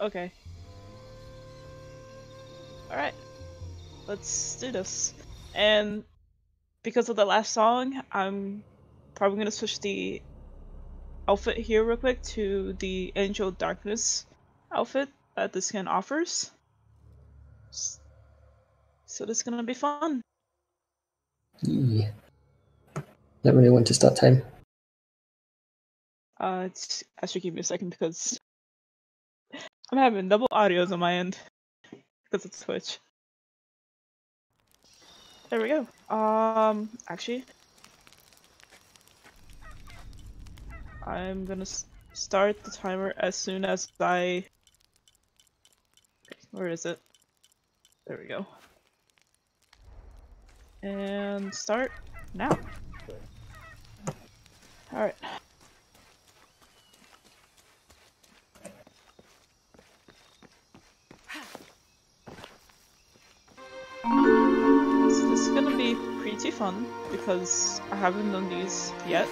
Okay. Alright. Let's do this. And because of the last song, I'm probably gonna switch the outfit here real quick to the Angel Darkness outfit that the skin offers. So this is gonna be fun. Yeah. Let me know when to start time. Uh, it's, actually give me a second because I'm having double audios on my end because it's Twitch. There we go. Um, actually, I'm gonna start the timer as soon as I. Where is it? There we go. And start now. Alright. So this is gonna be pretty fun because I haven't done these yet.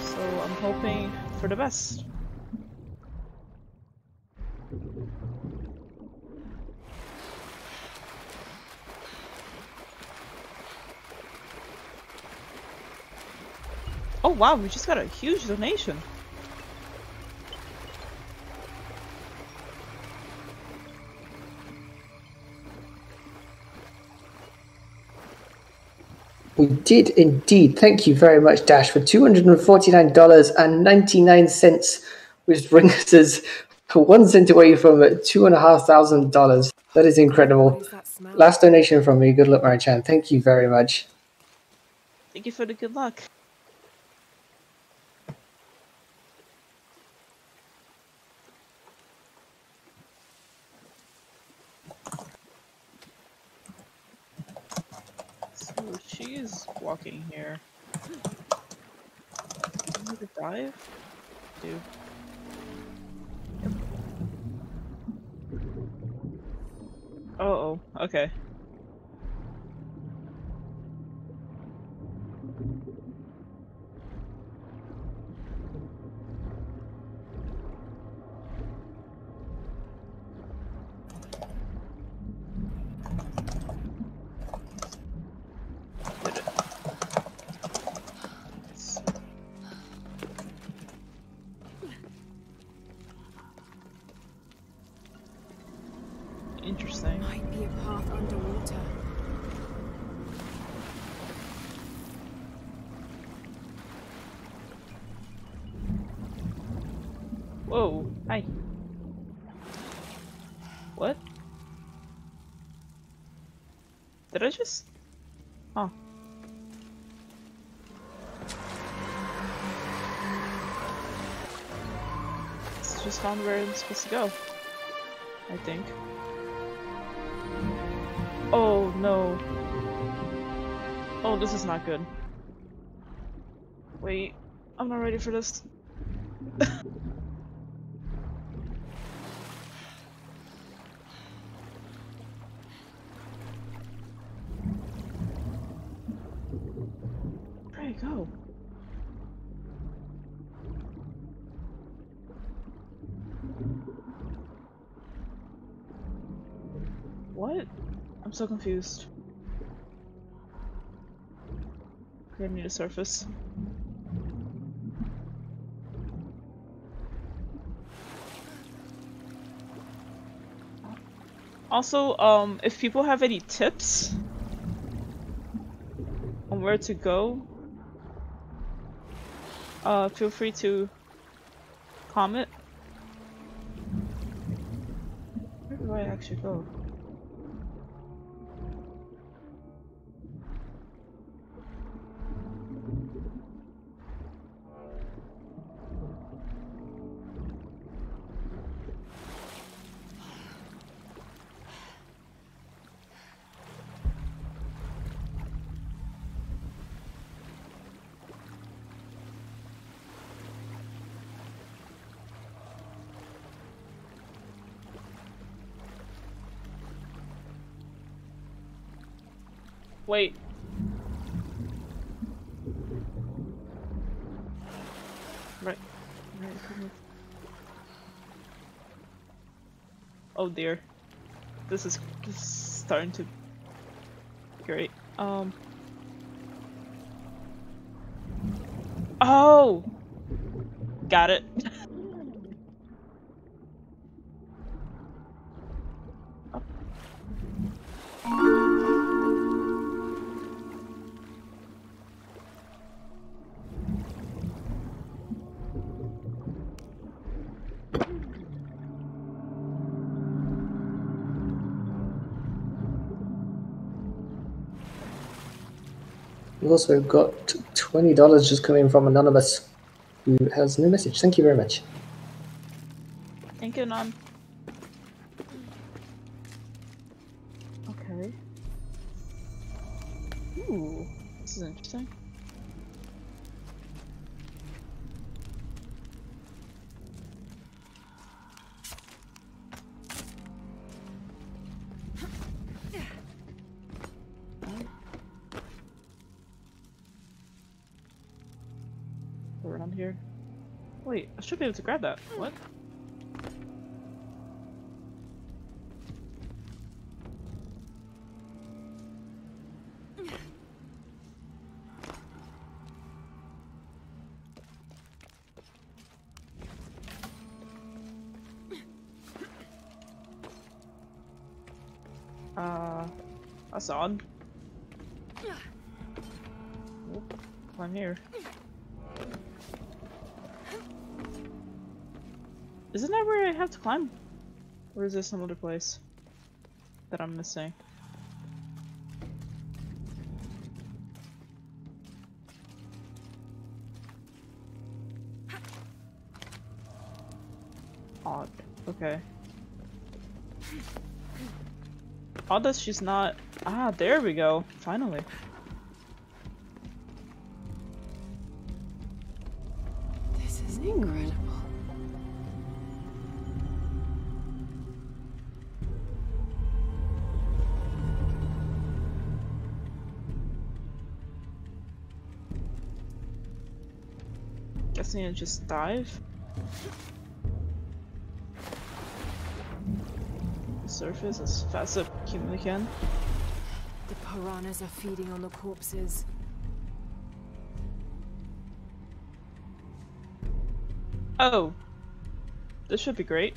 So I'm hoping for the best. Oh wow, we just got a huge donation. We did indeed. Thank you very much, Dash, for $249.99, which brings us one cent away from $2,500. That is incredible. What is that? Last donation from me. Good luck, Marichan. Thank you very much. Thank you for the good luck. So she's walking here. Do need to dive? Do. Uh oh, okay. Just? Oh. It's just found where I'm supposed to go. I think. Oh no. Oh, this is not good. Wait, I'm not ready for this. Where'd it go? What? I'm so confused. Okay, I need a surface. Also, um, if people have any tips on where to go, uh, feel free to comment. Where do I actually go? Wait. Right. Oh dear. This is, this is starting to... Great. Um... Oh! Got it. Also got twenty dollars just coming from anonymous, who has no message. Thank you very much. Thank you, Nan. I should be able to grab that. What? Uh, that's odd. Have to climb? Or is there some other place that I'm missing? Odd. Okay. Odd that she's not. Ah, there we go. Finally. Guessing I just dive. The surface as fast as I humanly can. The piranhas are feeding on the corpses. Oh. This should be great.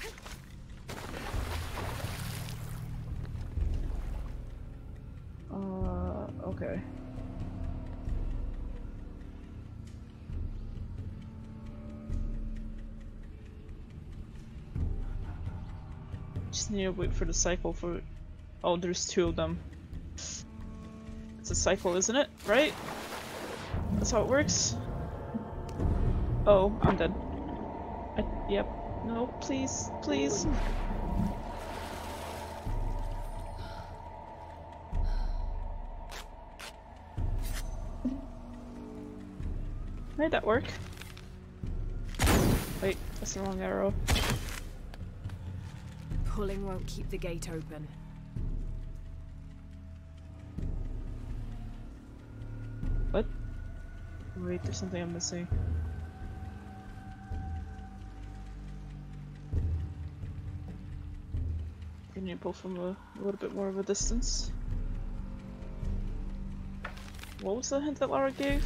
Wait for the cycle for. Oh, there's two of them. It's a cycle, isn't it? Right? That's how it works. Oh, I'm dead. I, yep. No, please, please. Made that work. Wait, that's the wrong arrow. Pulling won't keep the gate open. What? Wait, there's something I'm missing. Can you pull from a, a little bit more of a distance? What was the hint that Lara gave?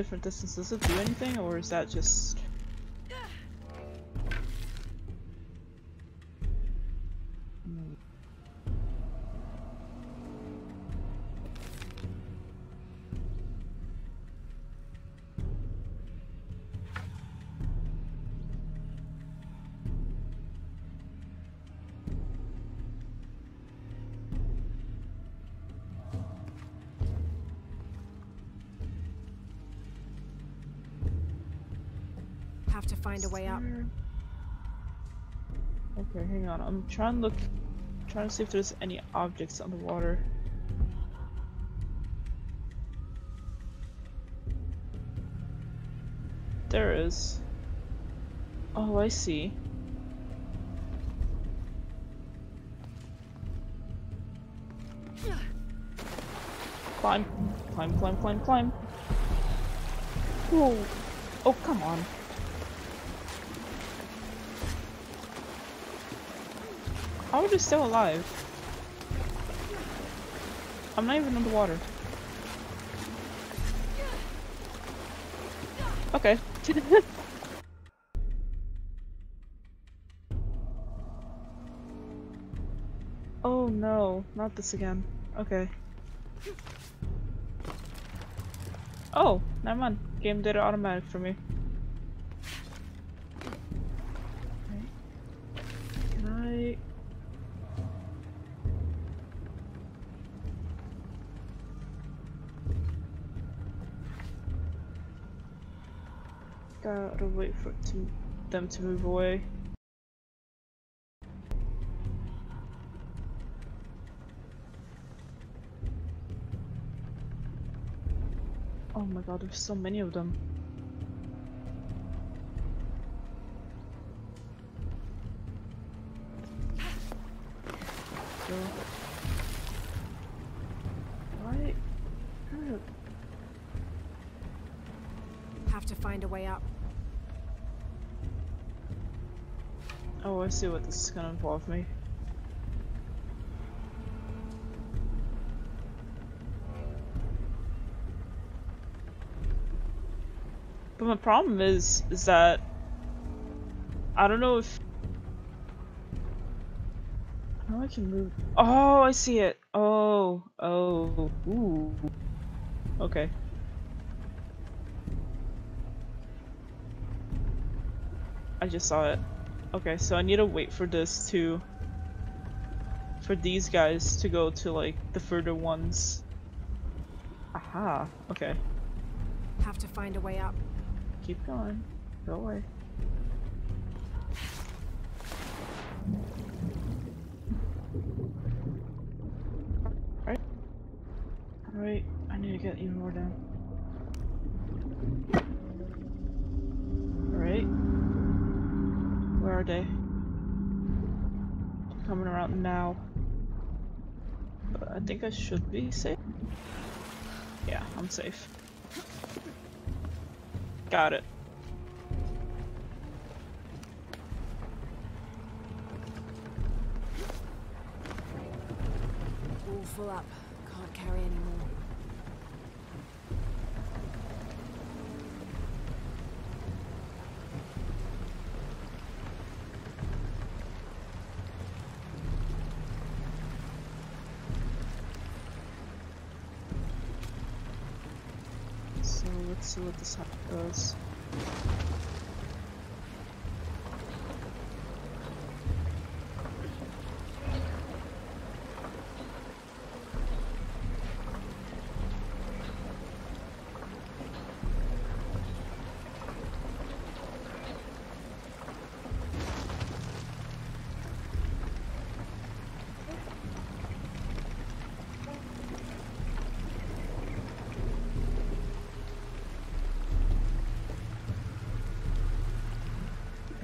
Different distances does it do anything, or is that just... find a way up. Okay, hang on. I'm trying to look, trying to see if there's any objects on the water. There is. Oh, I see. Climb, climb, climb, climb, climb. Whoa. Oh, come on. How are you still alive? I'm not even underwater. Okay. oh no, not this again. Okay. Oh, never mind. Game did it automatic for me. Wait for to, them to move away. Oh my god, there's so many of them. So... Why? Uh, Have to find a way up. I see what this is gonna involve me. But my problem is, is that I don't know if I can move. Oh, I see it. Oh, oh, ooh. Okay. I just saw it. Okay, so I need to wait for this to for these guys to go to like the further ones. Aha. Okay. Have to find a way up. Keep going. Go away. Alright. Alright, I need to get even more down. Alright. Where are they? Coming around now. But I should be safe. Yeah, I'm safe. Got it. All full up. Can't carry any more. So let's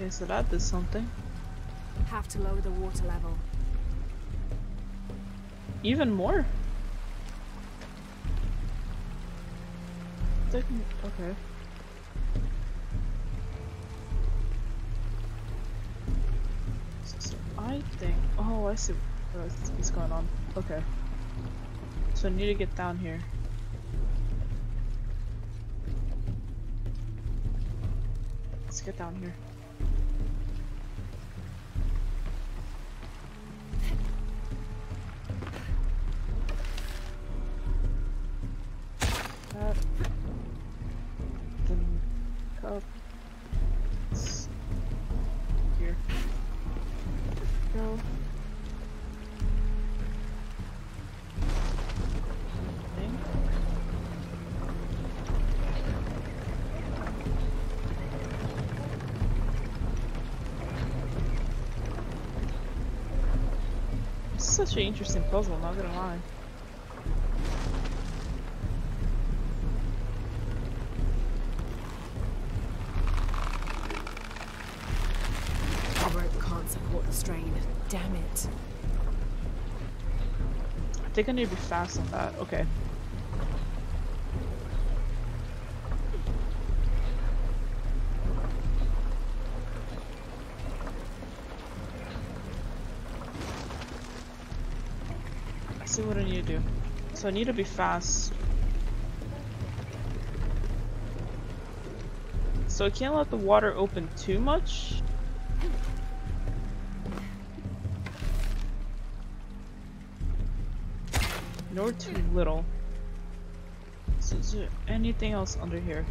Okay, so that did something. Have to lower the water level. Even more. Okay. So I think. Oh, I see what's going on. Okay. So I need to get down here. Let's get down here. An interesting puzzle, not gonna lie. The rope can't support the strain. Damn it. I think I need to be fast on that. Okay. I see what I need to do. So I need to be fast. So I can't let the water open too much. Nor too little. So is there anything else under here?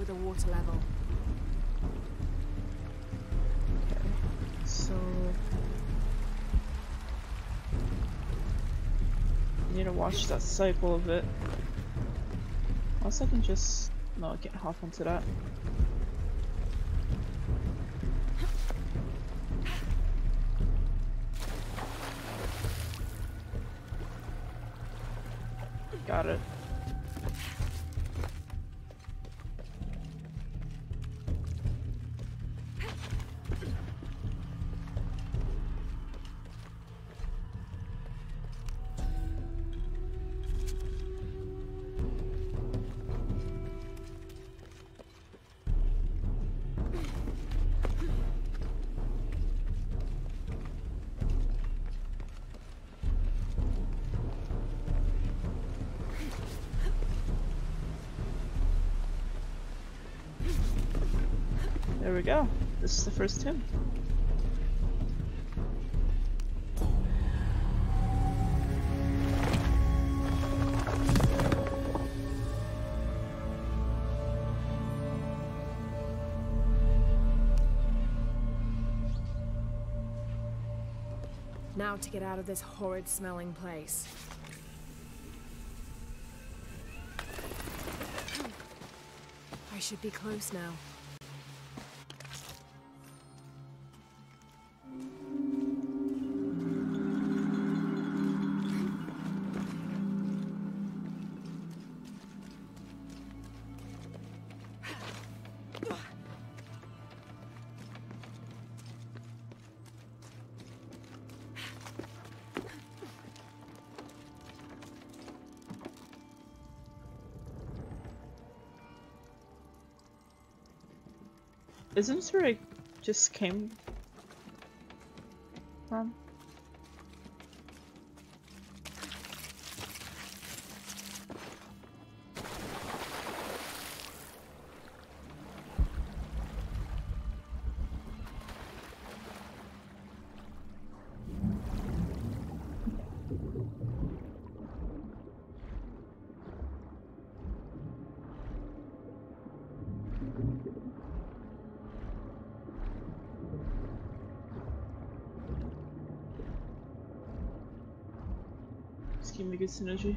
Lower the water level. Okay. So need to watch that cycle of it. Unless I can just no, get can't onto that. We go. This is the first tomb. Now to get out of this horrid smelling place. I should be close now. Isn't this where I just came from? Synergy.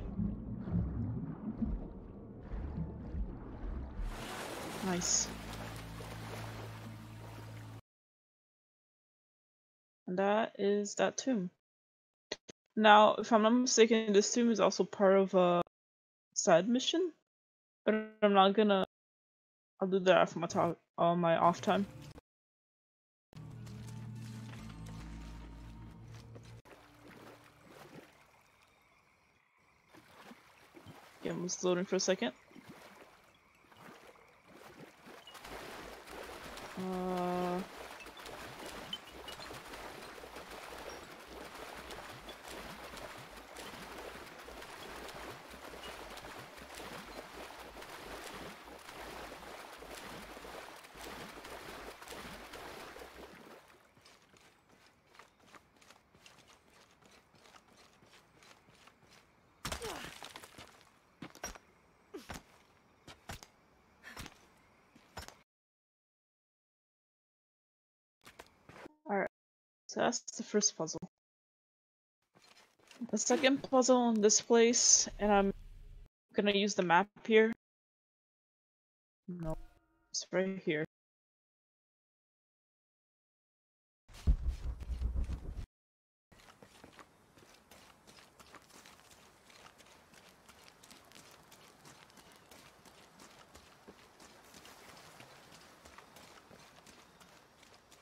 Nice. And that is that tomb. Now, if I'm not mistaken, this tomb is also part of a side mission, but I'm not gonna. I'll do that after my talk. on uh, my off time. Just loading for a second. Uh, So that's the first puzzle. The second puzzle in this place, and I'm gonna use the map here. No, it's right here.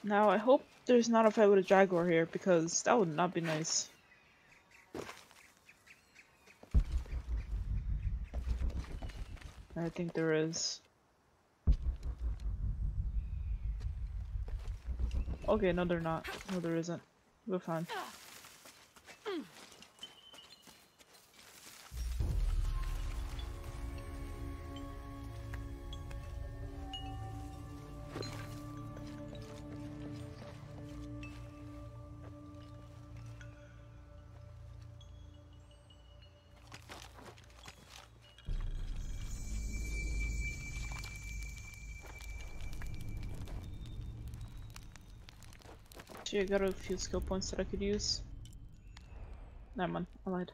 Now I hope there's not a fight with a jaguar here because that would not be nice. I think there is. Okay, no they're not. No there isn't. We're fine. Actually, I got a few skill points that I could use. Never mind, I lied.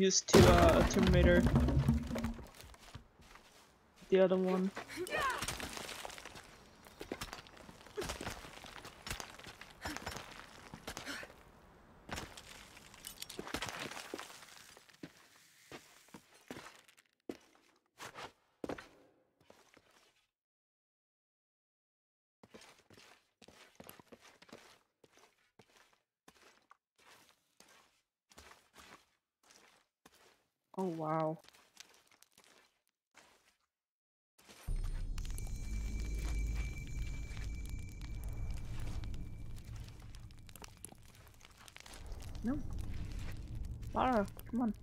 Used to uh, Terminator. The other one. Oh wow. No. Lara, come on.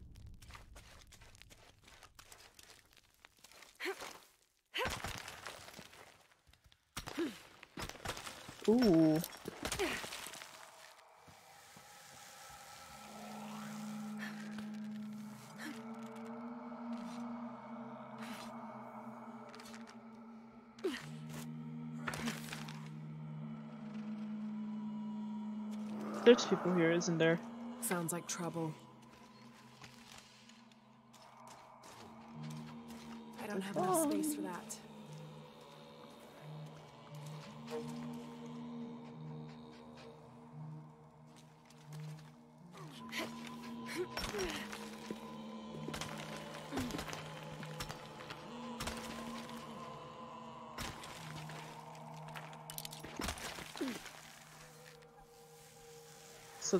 Ooh. There's people here, isn't there? Sounds like trouble. I don't have enough space for that.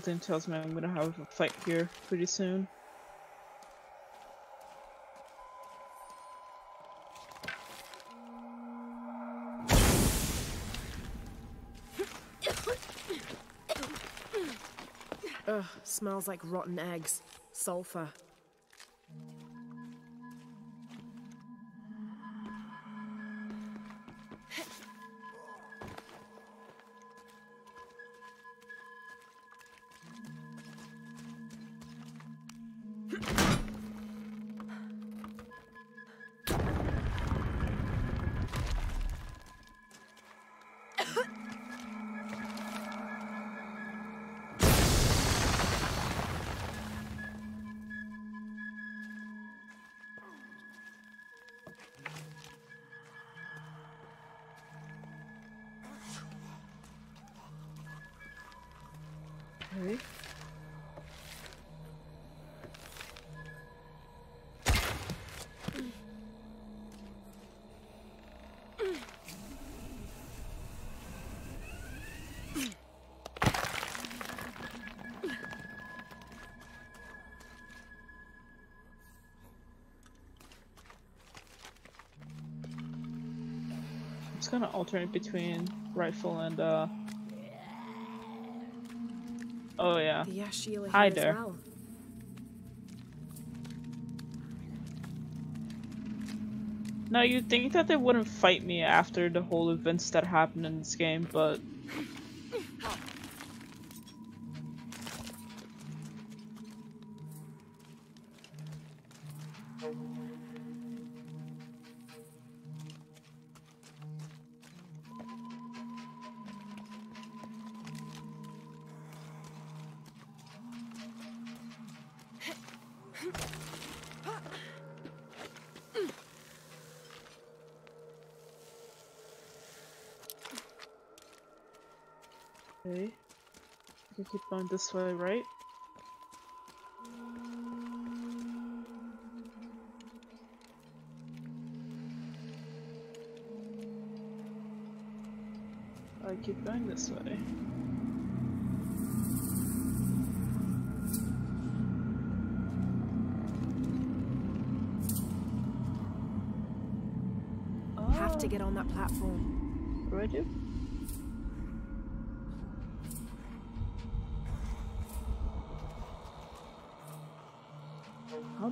Something tells me I'm gonna have a fight here pretty soon. Ugh, smells like rotten eggs. Sulfur. Gonna alternate between rifle and uh Oh yeah. The Hi there. well. Now you'd think that they wouldn't fight me after the whole events that happened in this game, but going this way, right? I keep going this way. I have to Oh, get on that platform. Oh. What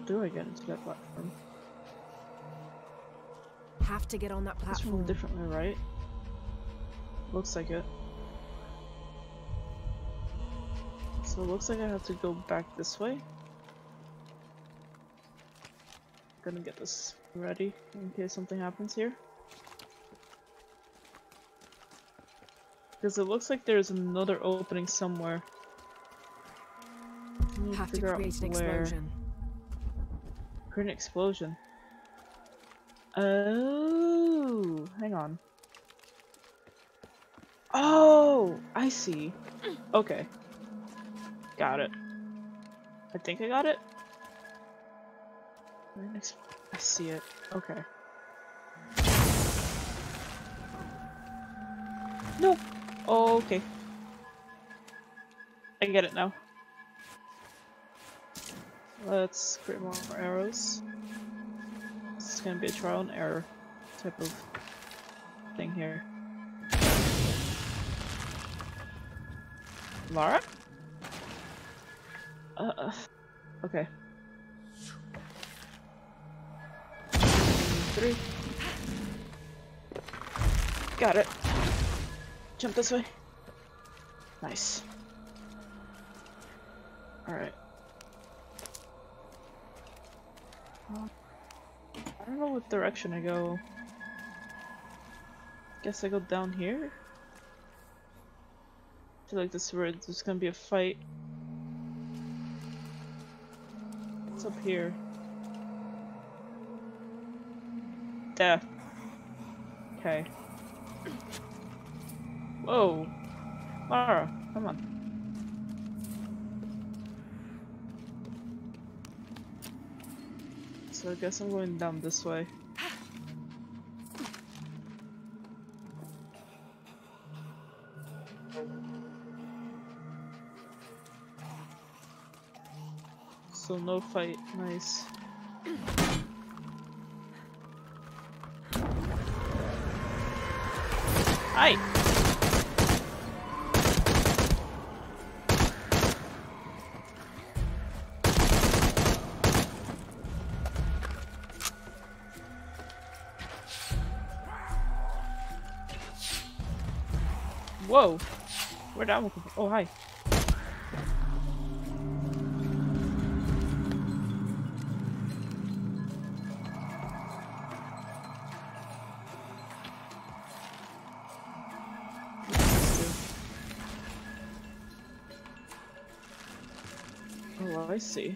do I do? How do I get into that platform? Have to get on that It's platform. different way, right? Looks like it. So it looks like I have to go back this way. Gonna get this ready in case something happens here. Because it looks like there's another opening somewhere. Have to create an where. explosion. An explosion. Oh, hang on. Oh, I see. Okay. Got it. I think I got it. I see it. Okay. No. Oh, okay. I get it now. Let's create more arrows. This is gonna be a trial and error type of thing here. Lara? Uh, okay. Three. Got it. Jump this way. Nice. Alright. Uh, I don't know what direction I go. Guess I go down here? I feel like this is where there's gonna be a fight. What's up here? Death. Okay. Whoa. Lara, come on. So I guess I'm going down this way. So no fight, nice. Hi! Where'd that one come from? Oh, hi. Oh, I see.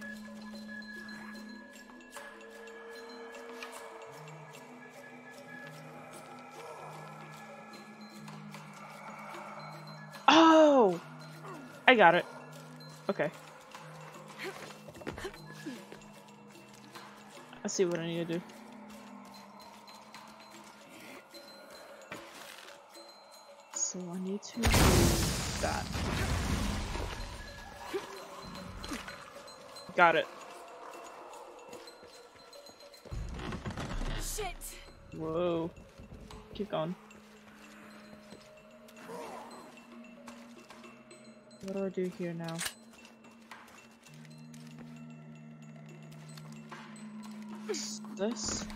Got it. Okay. I see what I need to do. So I need to do that. Got it. Shit! Whoa. Keep going. Do here now? This?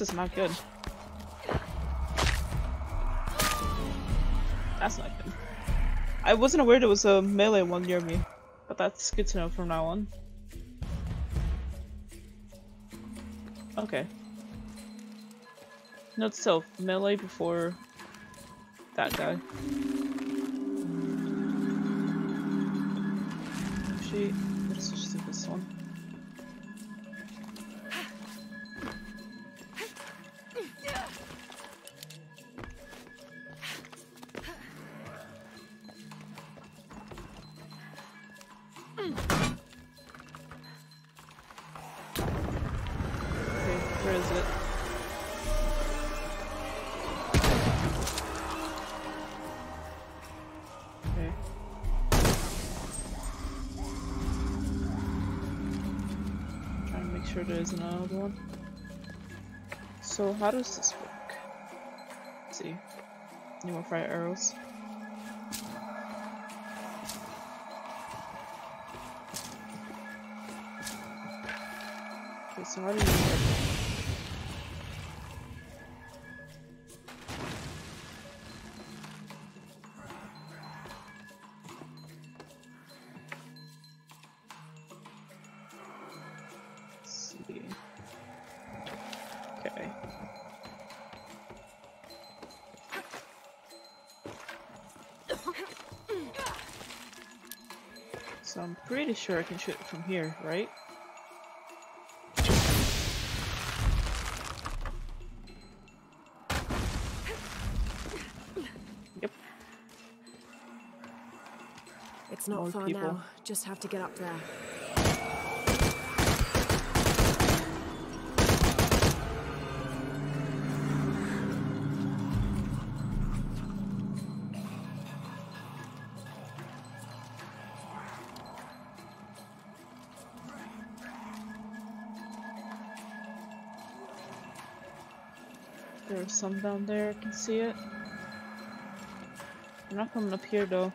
This is not good. That's not good. I wasn't aware there was a melee one near me, but that's good to know from now on. Okay. Note self, melee before that guy. How does this work? Let's see. Need more fire arrows. Okay, so how do you So I'm pretty sure I can shoot it from here, right? Yep. It's not More far people. now. Just have to get up there. Some down there, I can see it. I'm not coming up here though.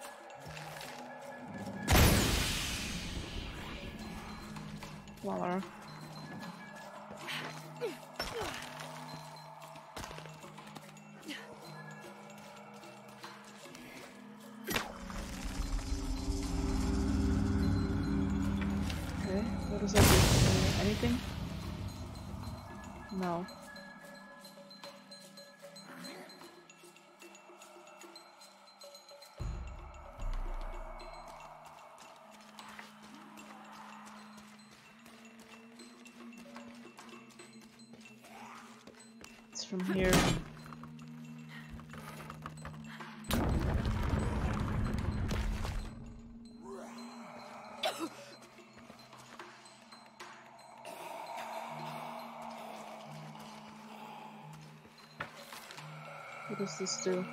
this too.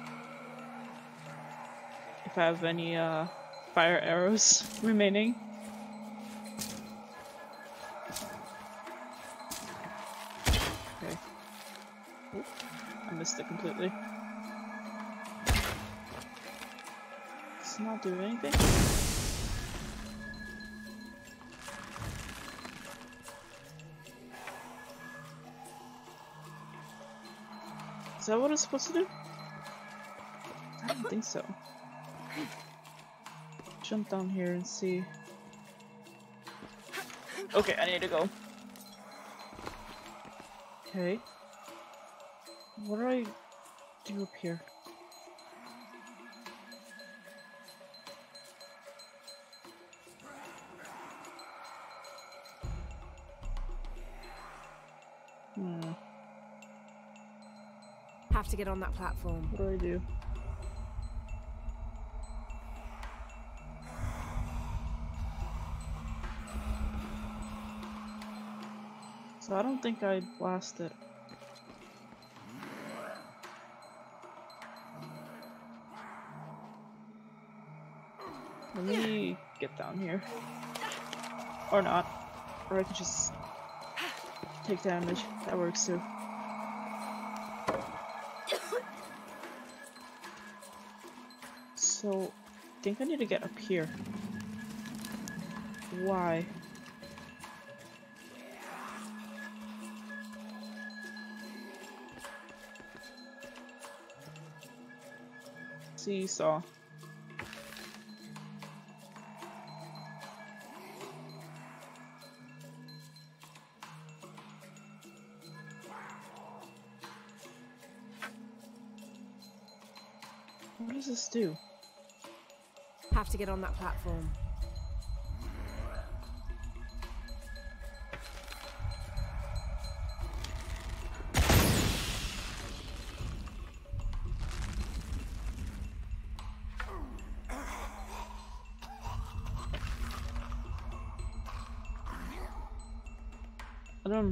If I have any uh, fire arrows remaining. Okay. Oop, I missed it completely. It's not do anything? Is that what it's supposed to do? I don't think so. Jump down here and see. Okay, I need to go. Okay. What do I do up here? Hmm, Have to get on that platform. what do I do? So I don't think I blasted. Let me get down here. Or not. Or I could just take damage. That works too. So, I think I need to get up here. Why? Seesaw. What does this do? Have to get on that platform.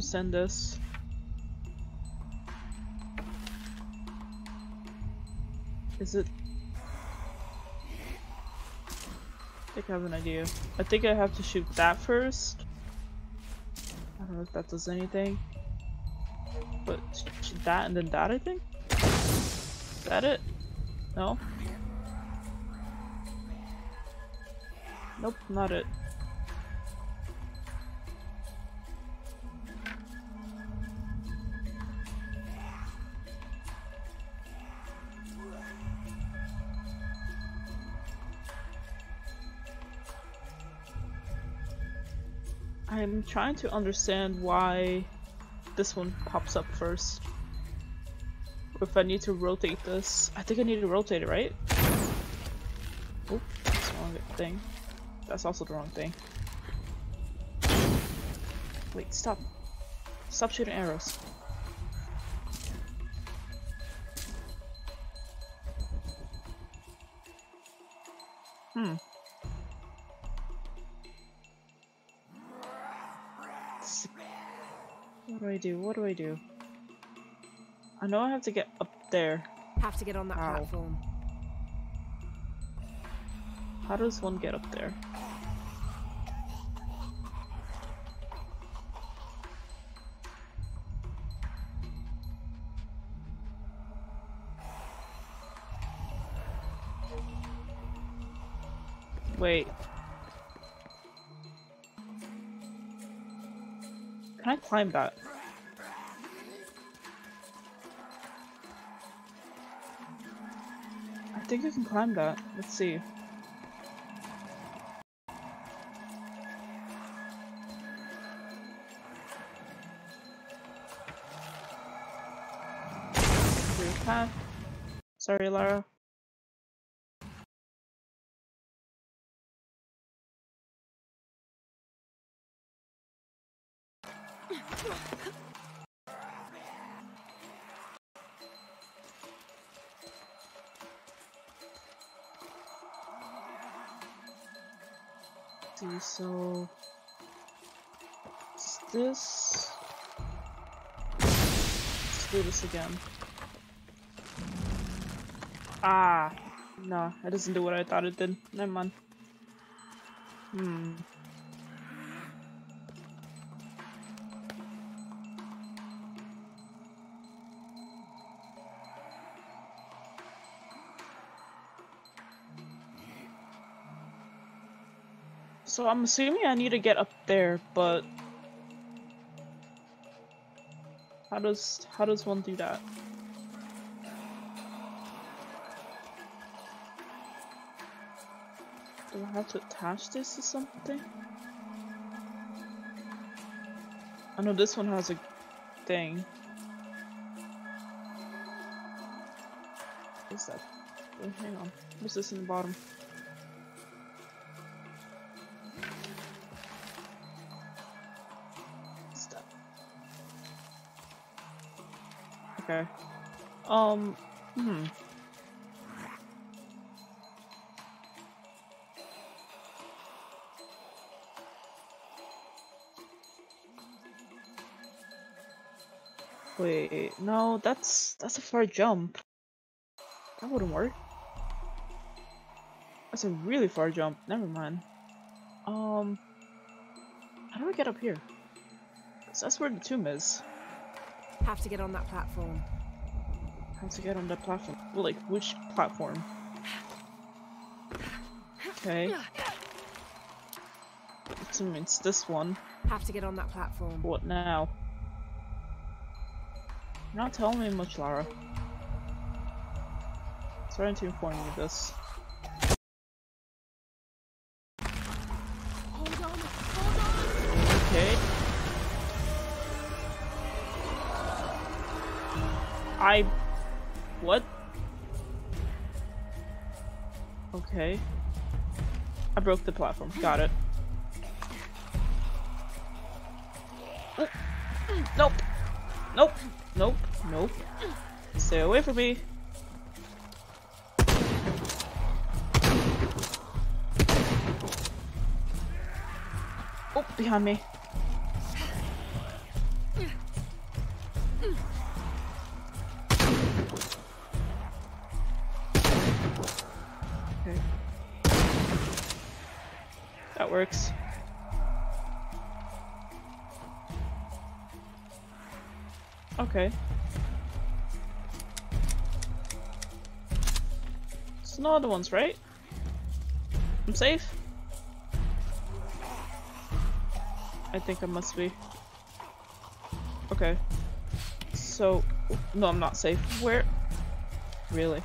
I don't. Is it? I think I have an idea. I think I have to shoot that first. I don't know if that does anything. But that and then that, I think? Is that it? No? Nope, not it. I'm trying to understand why this one pops up first. If I need to rotate this. I think I need to rotate it, right? Oh, that's the wrong thing. That's also the wrong thing. Wait, stop. Stop shooting arrows. Do What do I do? I know I have to get up there. Have to get on that Ow. platform. How does one get up there? Wait. Can I climb that? Think I can climb that. Let's see. Path. Sorry, Lara. this again. Ah, no, it doesn't do what I thought it did. Never mind. Hmm. So I'm assuming I need to get up there, but how does how does one do that? Do I have to attach this to something? I know this one has a thing. What's that? Oh, hang on. What's this in the bottom? Um, hmm. Wait, no, that's that's a far jump. That wouldn't work. That's a really far jump. Never mind. Um, how do I get up here? 'Cause that's where the tomb is. Have to get on that platform. How to get on that platform? Like which platform? Okay. So it's this one. Have to get on that platform. What now? You're not telling me much, Lara. Starting to inform you of this. Okay. I broke the platform. Got it. Nope. Nope. Nope. Nope. Stay away from me. Oh, behind me. Works. Okay. It's no other ones, right? I'm safe? I think I must be. Okay. So, no, I'm not safe. Where? Really?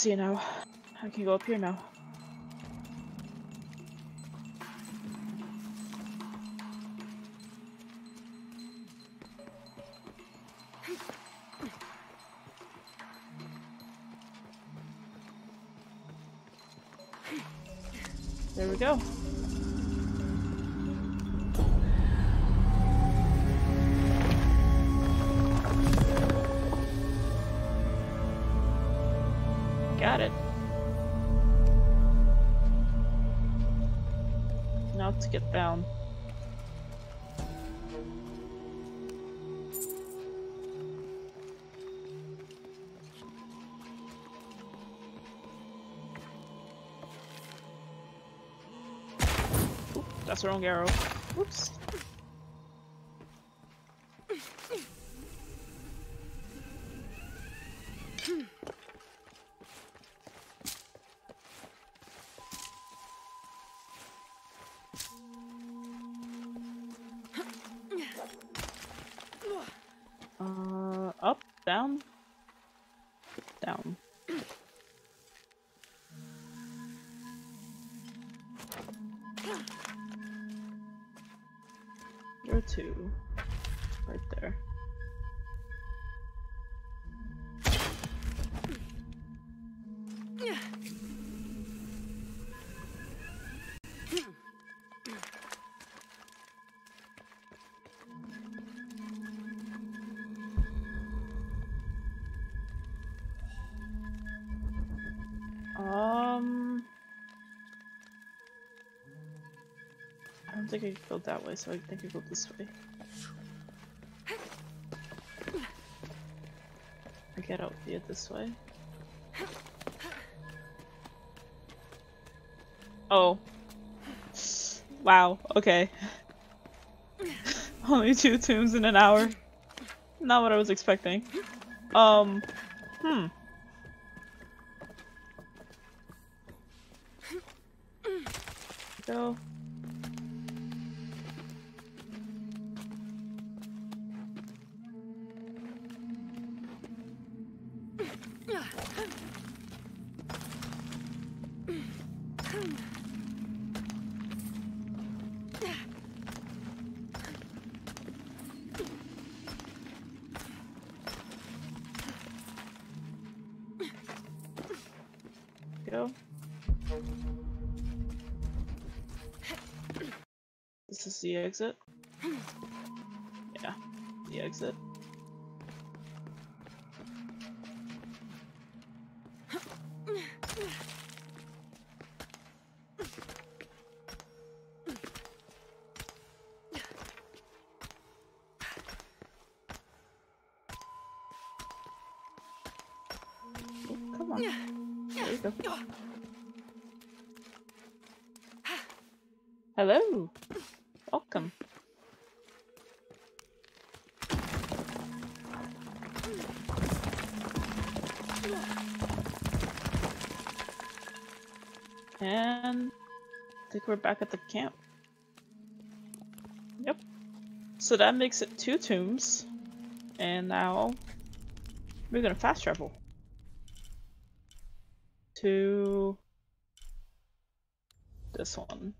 See now. I can go up here now. That's wrong arrow. Whoops. I think I could go that way, so I think I go this way. I get out via this way. Oh. Wow, okay. Only two tombs in an hour. Not what I was expecting. Um, hmm. Exit. We're back at the camp. Yep. So that makes it two tombs. And now we're gonna fast travel to this one.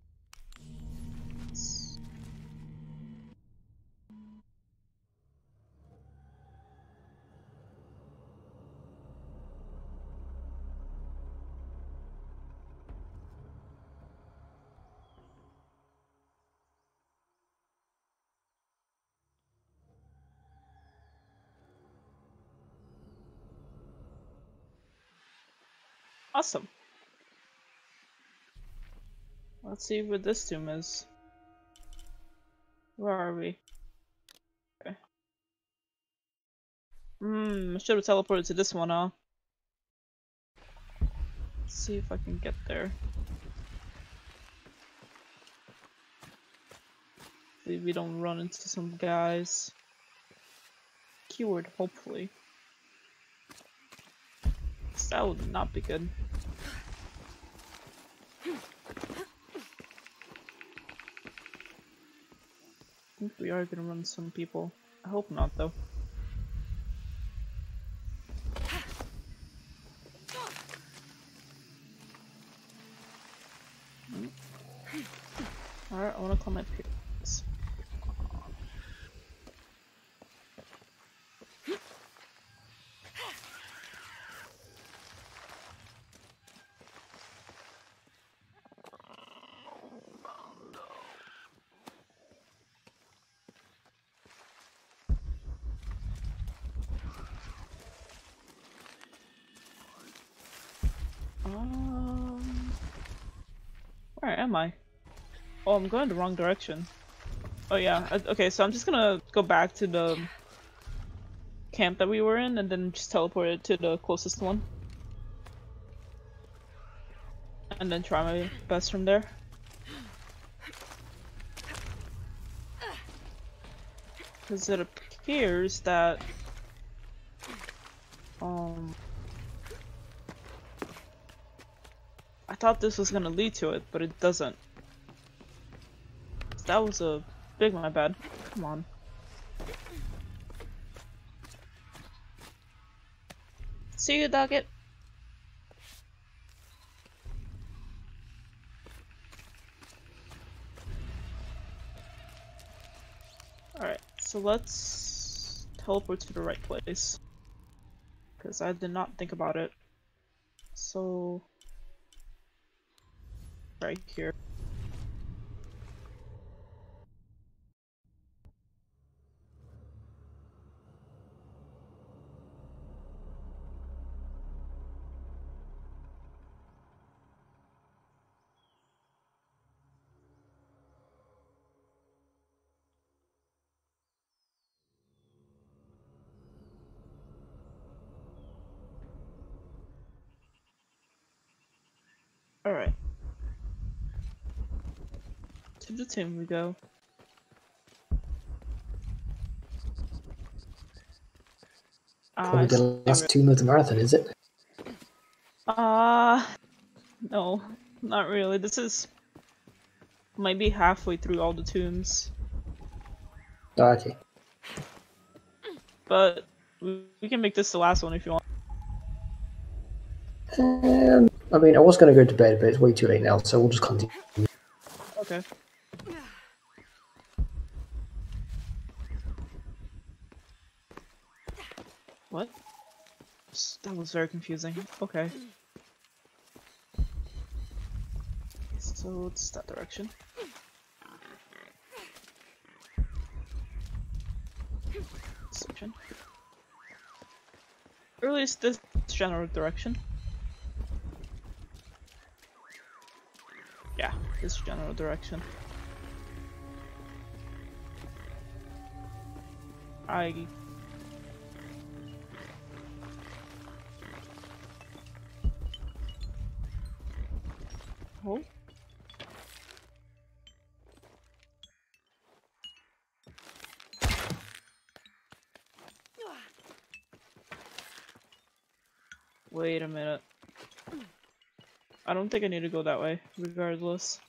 Awesome. Let's see where this tomb is. Where are we? Okay. Hmm, I should have teleported to this one, huh? Let's see if I can get there. Hopefully we don't run into some guys. Keyword, hopefully. That would not be good. Think we are gonna run some people. I hope not, though. Alright, I wanna climb up here. Um, where am I? Oh, I'm going the wrong direction. Oh yeah. uh, Okay, so I'm just gonna go back to the camp that we were in, and then just teleport it to the closest one, and then try my best from there. Because it appears that um. I thought this was gonna lead to it, but it doesn't. That was a big my bad. Come on. See you, Doggett. Alright, so let's teleport to the right place. Because I did not think about it. So right here. All right. Tomb we go. Ah, Probably I the last tomb of the marathon, is it? Uh, no, not really. This is maybe halfway through all the tombs, Oh, okay. but we, we can make this the last one if you want. Um, I mean, I was going to go to bed, but it's way too late now, so we'll just continue. Okay. What? That was very confusing. Okay. So it's that direction. Section. Or at least this general direction. Yeah, this general direction. I Wait a minute. I don't think I need to go that way, regardless.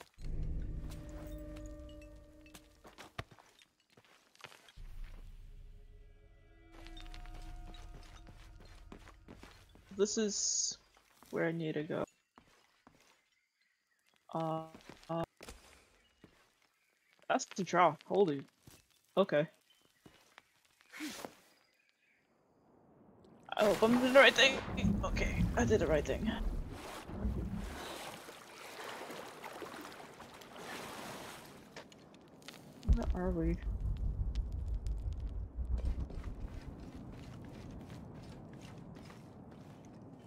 This is where I need to go. Uh, uh that's the draw. Holy. Okay. I hope I'm doing the right thing. Okay, I did the right thing. Where are we?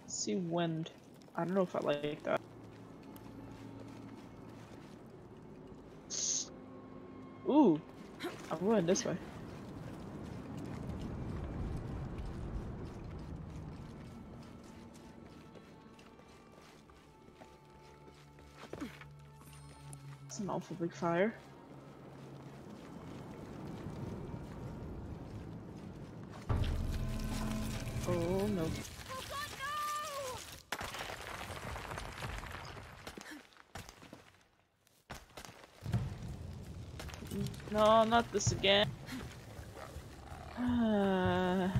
See wind. I don't know if I like that. Ooh, I'm this way. It's an awful big fire. Oh no. No, not this again.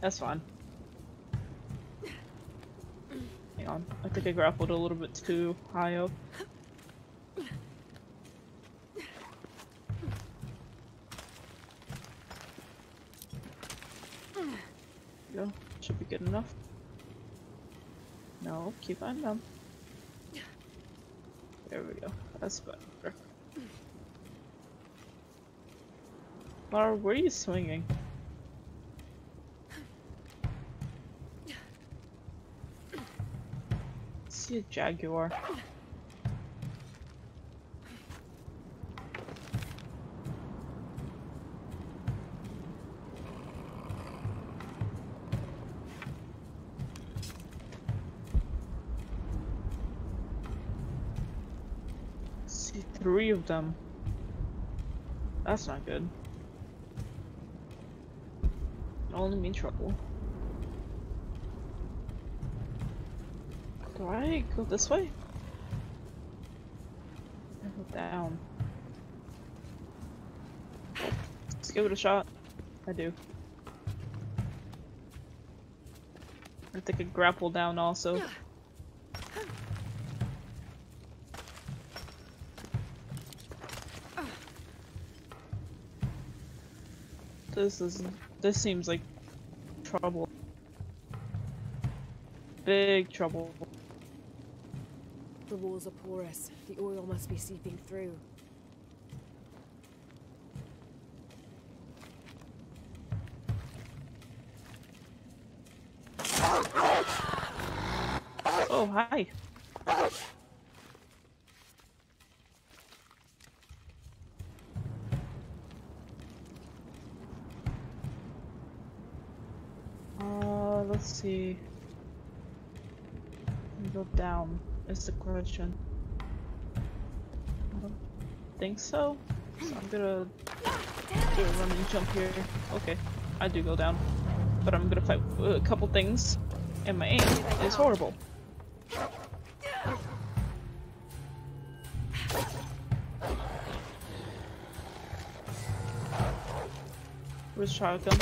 That's fine. Hang on, I think I grappled a little bit too high up. Go. Should be good enough. No, keep on down. There we go. That's better. Lara, where are you swinging? see a jaguar. see three of them. That's not good. Only mean trouble. Do I go this way? I go down. Let's give it a shot. I do. I think I grapple down also. This is this seems like trouble. Big trouble. The walls are porous. The oil must be seeping through. Oh, hi. Down. Is the question. I don't think so. So I'm gonna do a running jump here. Okay, I do go down. But I'm gonna fight a couple things, and my aim is horrible. Where's shotgun?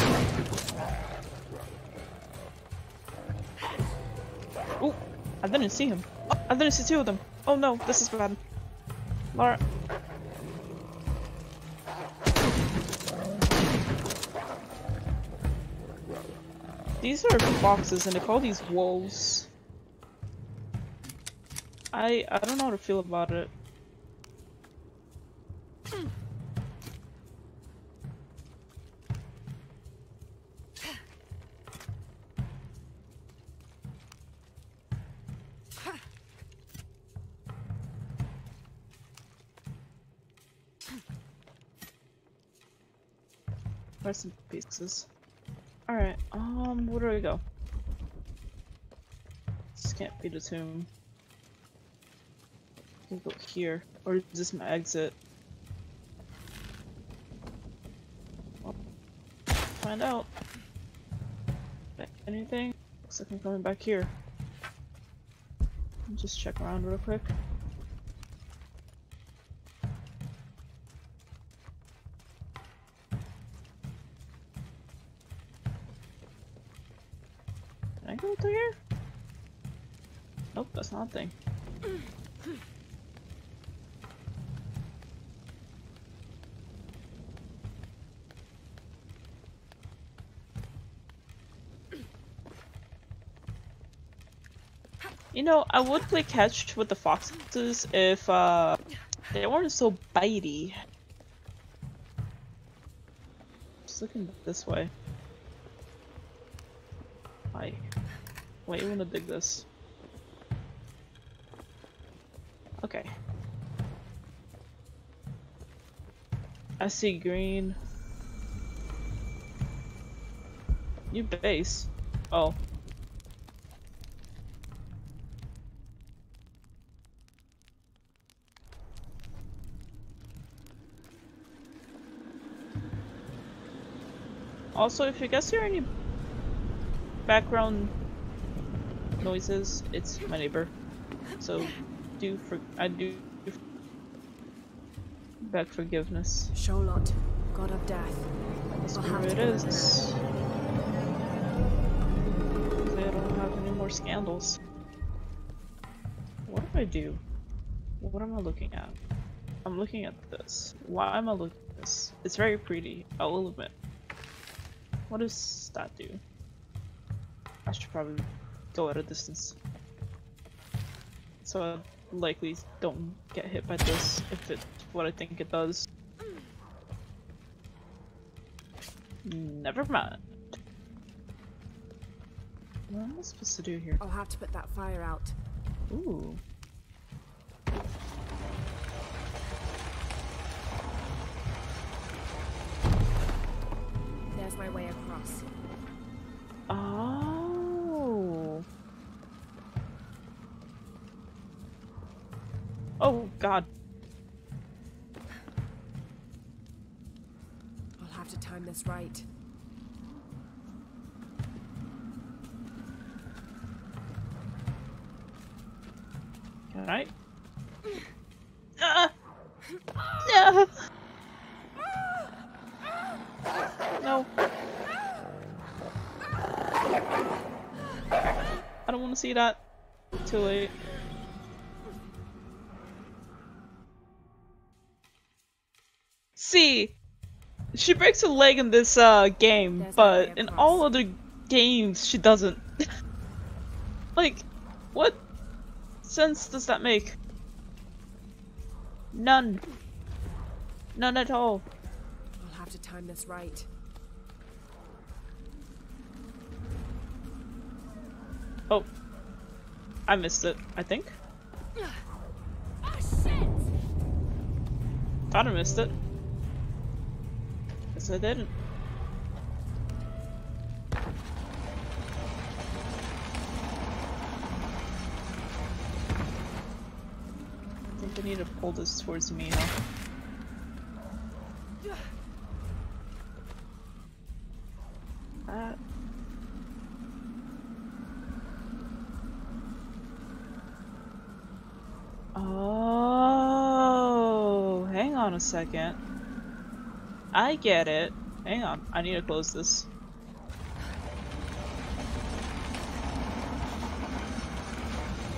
I didn't see him. Oh, I didn't see two of them. Oh no, this is bad. Lara. These are foxes and they call these wolves. I I don't know how to feel about it. Alright, um, where do I go? This can't be the tomb. I can go here. Or is this my exit? Well, find out. Anything? Looks like I'm coming back here. Just check around real quick. Here? Nope, that's not a thing. You know, I would play catch with the foxes if uh, they weren't so bitey. Just looking this way. Wait, you wanna dig this? Okay. I see green. New base. Oh. Also, if you guys hear any background noises, it's my neighbor. So, do for I do beg forgiveness. Xolotl, god of death. That's I'll where it is. I don't have any more scandals. What do I do? What am I looking at? I'm looking at this. Why am I looking at this? It's very pretty, I will admit. What does that do? I should probably go at a distance. So I likely don't get hit by this if it's what I think it does. Never mind. What am I supposed to do here? I'll have to put that fire out. Ooh. Right. Can I? Ah! Ah! No. I don't want to see that. Too late. She breaks her leg in this uh game, There's but in all other games she doesn't. like, what sense does that make? None. None at all. I'll have to time this right. Oh. I missed it, I think. Oh shit! Thought I missed it. I didn't. I Think I need to pull this towards me, huh? Oh, hang on a second. I get it. Hang on, I need to close this.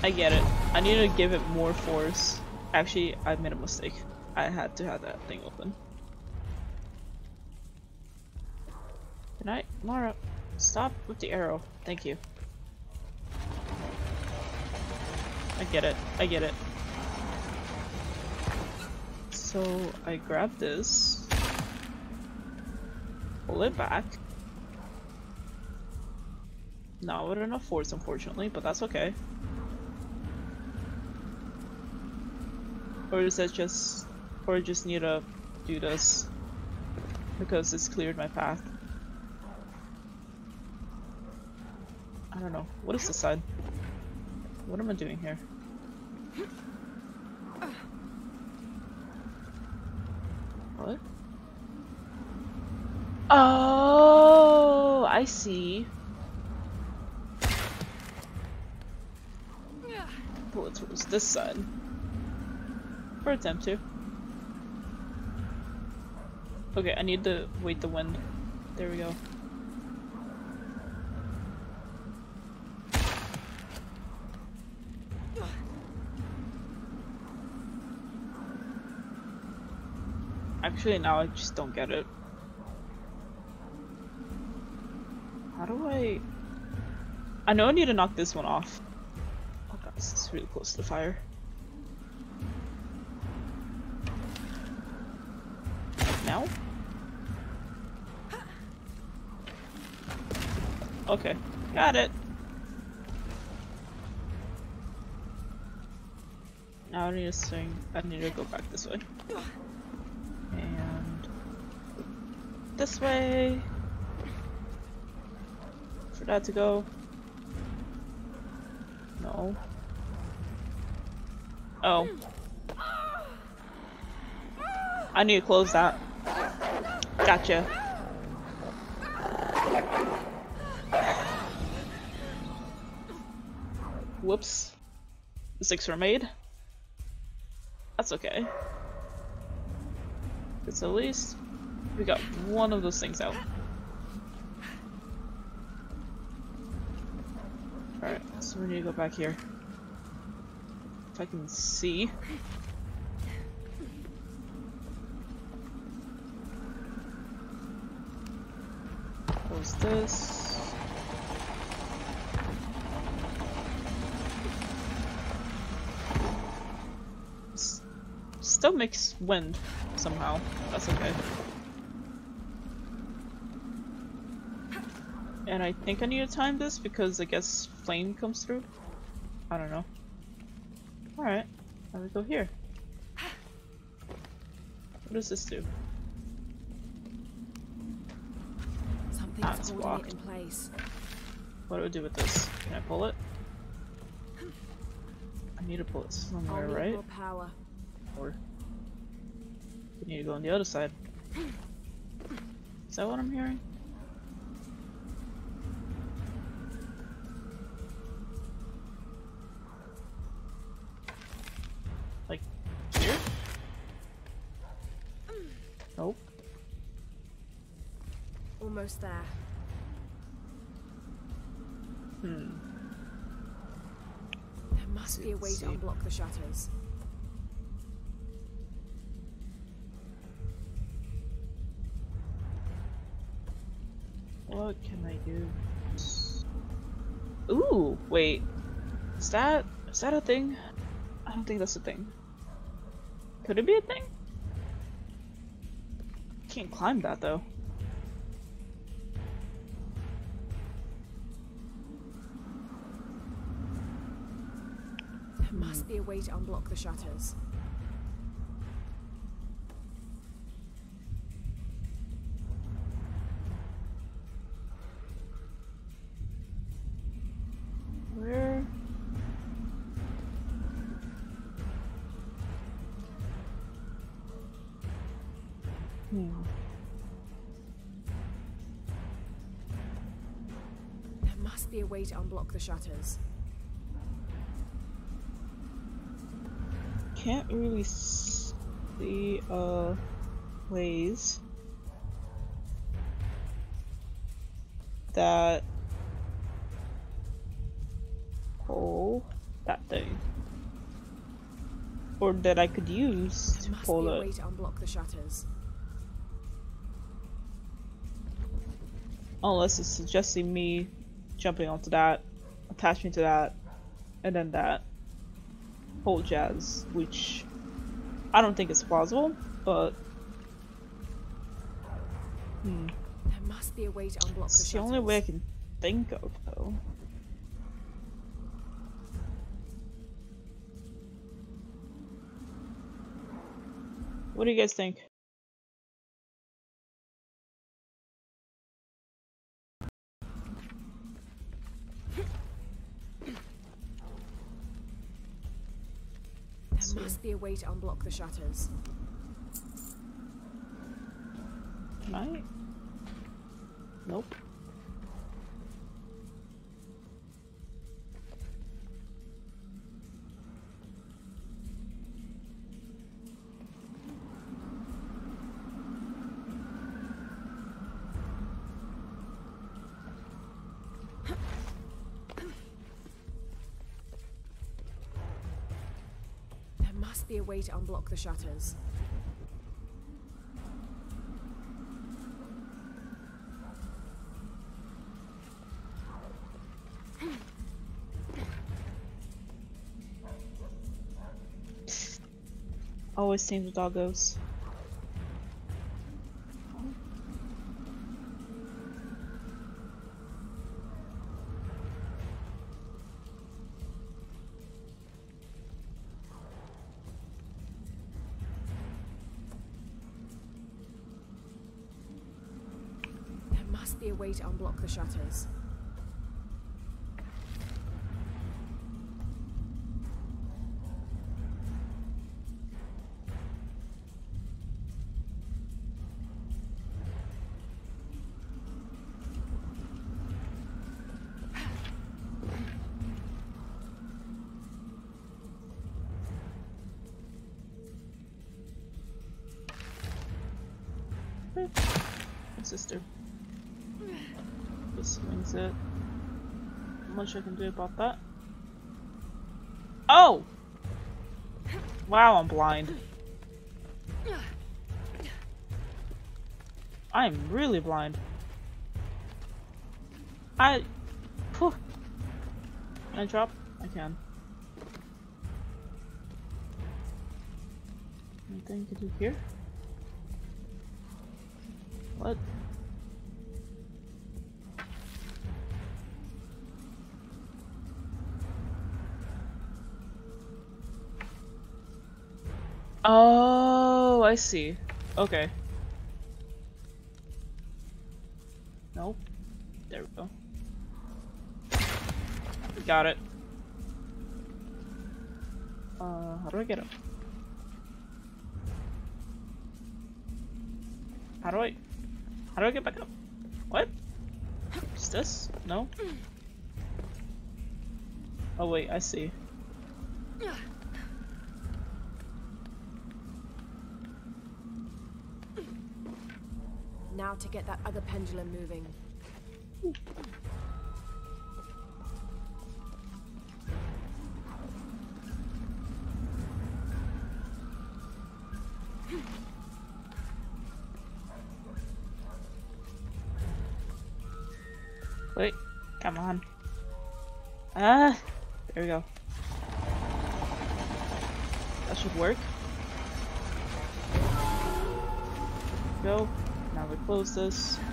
I get it. I need to give it more force. Actually, I made a mistake. I had to have that thing open. Good night, Mara. Stop with the arrow. Thank you. I get it. I get it. So I grab this, pull it back. Not with enough force, unfortunately, but that's okay. Or is that just, or I just need to do this because it's cleared my path. I don't know. What is this side? What am I doing here? What? Oh, I see. It towards this side. For attempt to. Okay, I need to wait the wind. There we go. Actually, now I just don't get it. How do I... I know I need to knock this one off. Oh god, this is really close to the fire. Now? Okay, got it. Now I need to swing. I need to go back this way. And this way. For that to go. No. Oh. I need to close that. Gotcha. Whoops. The six were made. That's okay. Because at least we got one of those things out. Alright, so we need to go back here. If I can see. Close this. S- Still makes wind somehow. That's okay. And I think I need to time this because I guess flame comes through. I don't know. Alright, let me go here. What does this do? Something's Ah, holding blocked. it in place. What do I do with this? Can I pull it? I need to pull it somewhere, right? more power. Or we need to go on the other side. Is that what I'm hearing? Almost there. Hmm. There must be a way see. to unblock the shutters. What can I do? Ooh, wait. Is that is that a thing? I don't think that's a thing. Could it be a thing? Can't climb that though. be a way to unblock the shutters. Where? Hmm. There must be a way to unblock the shutters. Can't really see uh ways that pull that thing. Or that I could use There to pull a it. way to unblock the shutters. Unless it's suggesting me jumping onto that, attaching to that, and then that whole jazz, which I don't think is plausible, but hmm. There must be a way to unblock the It's shutters. the only way I can think of, though. What do you guys think? Be a way to unblock the shutters. I? Nope. Way to unblock the shutters. Always seems with doggos. To unblock the shutters. Much I can do about that. Oh! Wow, I'm blind. I'm really blind. I. Whew. Can I drop? I can. Anything to do here? I see. Okay. Nope. There we go. Got it. Uh, how do I get him? How do I... How do I get back up? What? Is this? No? Oh wait, I see. Now to get that other pendulum moving. Close this.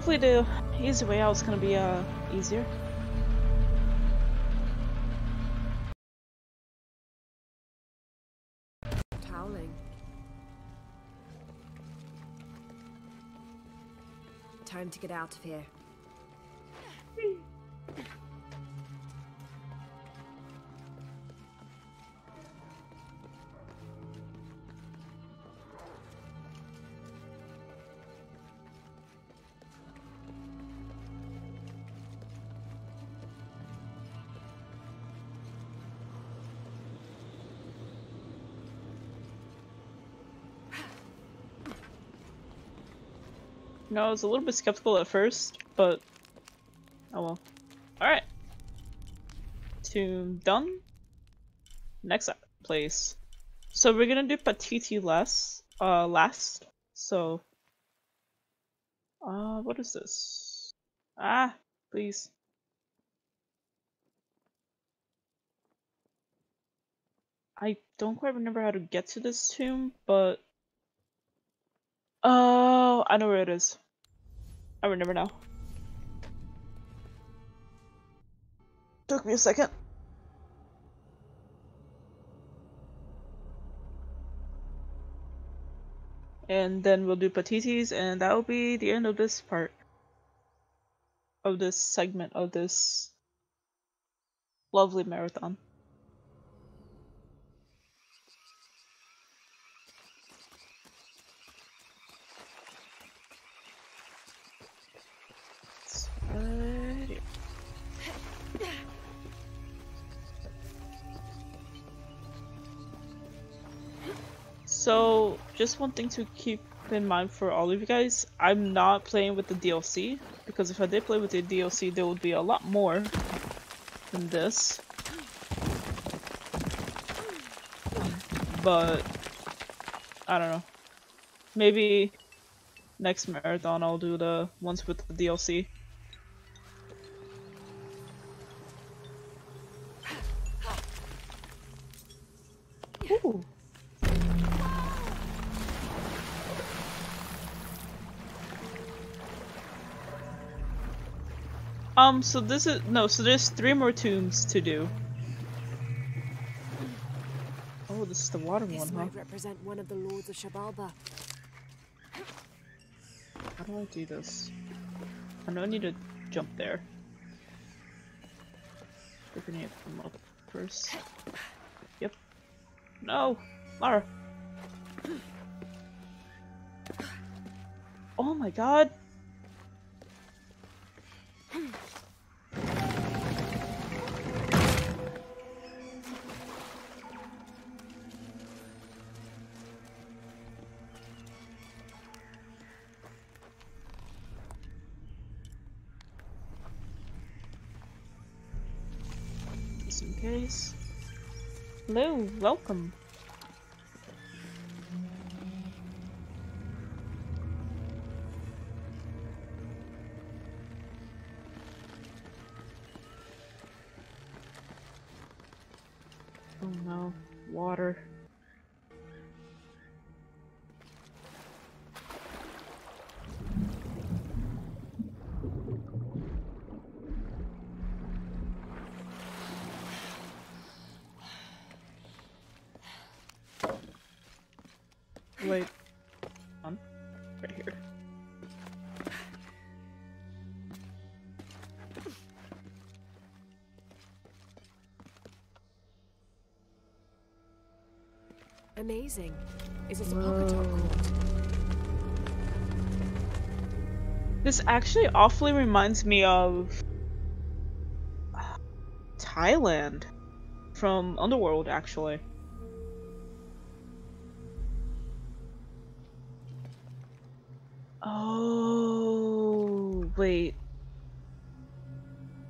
Hopefully the easy way out is gonna be uh easier. Toweling. Time to get out of here. No, I was a little bit skeptical at first, but oh well. Alright. Tomb done. Next place. So we're gonna do Paititi last uh last. So uh what is this? Ah, please. I don't quite remember how to get to this tomb, but Oh, I know where it is. I remember now. Took me a second. And then we'll do Paititis, and that will be the end of this part. Of this segment of this lovely marathon. So, just one thing to keep in mind for all of you guys, I'm not playing with the DLC, because if I did play with the DLC, there would be a lot more than this. But, I don't know. Maybe next marathon I'll do the ones with the DLC. Um, so this is no, so there's three more tombs to do. Oh, this is the water This one, huh? represent one of the lords of Xibalba. How do I do this? I know I need to jump there. We're gonna come up first. Yep. No! Lara! Oh my god! Hello, welcome. Amazing. Is this a court? This actually awfully reminds me of uh, Thailand from Underworld, actually. Oh, wait.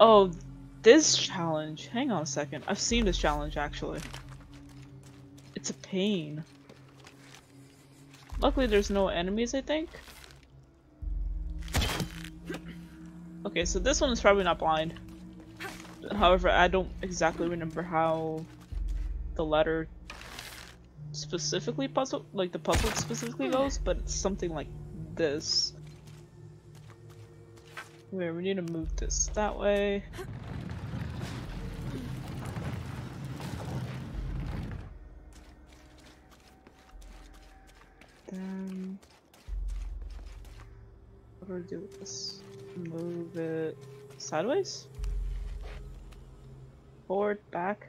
Oh, this challenge. Hang on a second. I've seen this challenge, actually. It's a pain. Luckily, there's no enemies, I think. Okay, so this one is probably not blind. However, I don't exactly remember how the letter specifically puzzle, like the puzzle specifically hmm. goes, but it's something like this. Where we need to move this that way. What do with this? Move it sideways? Forward, back.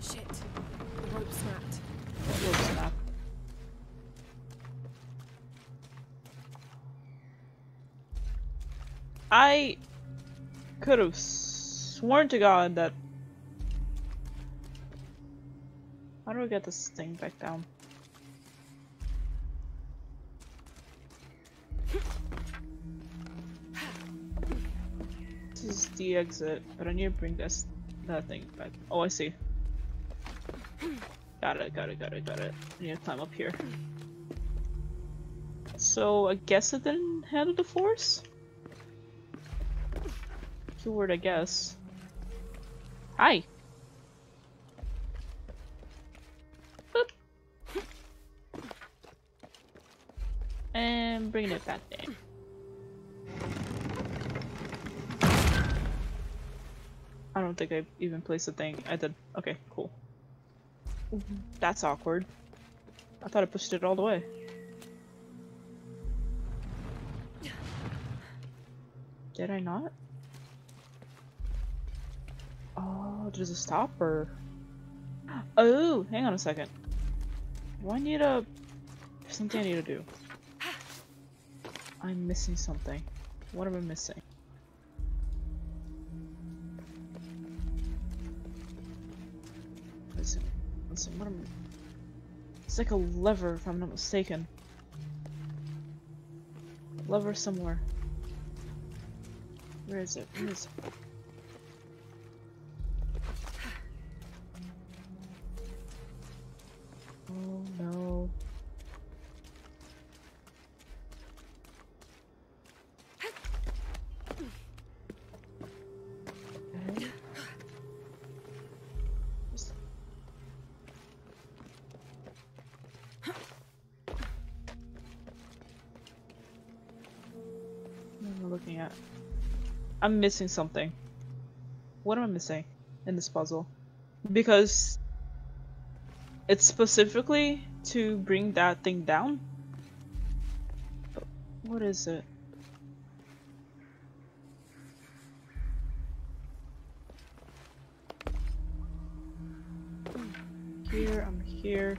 Shit. The rope snapped. Rope snap. I could have sworn to God that. How do I get this thing back down? Is the exit, but I need to bring this that thing back. Oh, I see. Got it, got it, got it, got it. I need to climb up here. So I guess it didn't handle the force? Keyword, I guess. Hi! Boop. And bringing it back there. I don't think I even placed a thing. I did. Okay, cool. That's awkward. I thought I pushed it all the way. Did I not? Oh, there's a stopper. Oh, hang on a second. Do I need a... There's something I need to do. I'm missing something. What am I missing? What am It's like a lever, if I'm not mistaken. Lever somewhere. Where is it? Where is it? I'm missing something. What am I missing in this puzzle? Because it's specifically to bring that thing down. But what is it? Here, I'm here.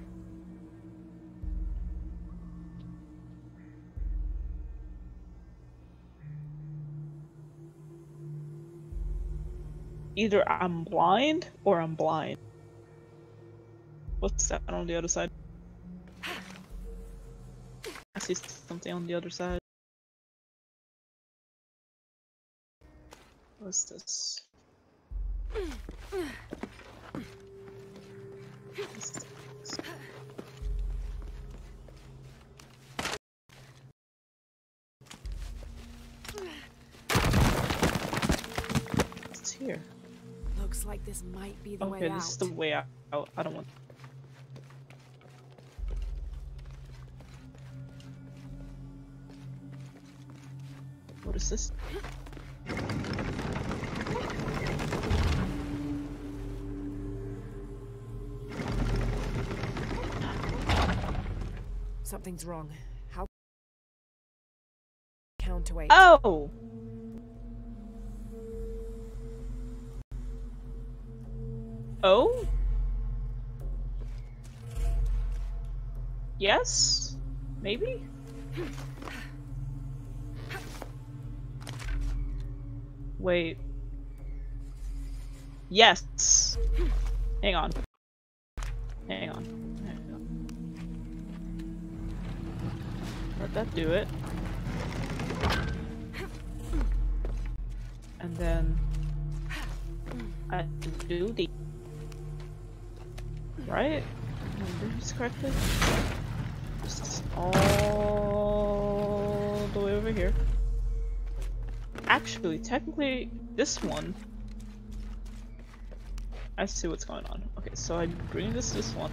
Either I'm blind or I'm blind. What's that on the other side? I see something on the other side. What's this? It's here. Looks like this might be the Okay, way this is the way out. I don't want. What is this? Something's wrong. How? Counterweight. Oh! Oh? Yes? Maybe? Wait. Yes! Hang on. Hang on. Let that do it. And then I do the right? Remember this correctly? This is all the way over here. Actually, technically, this one. I see what's going on. Okay, so I bring this this one.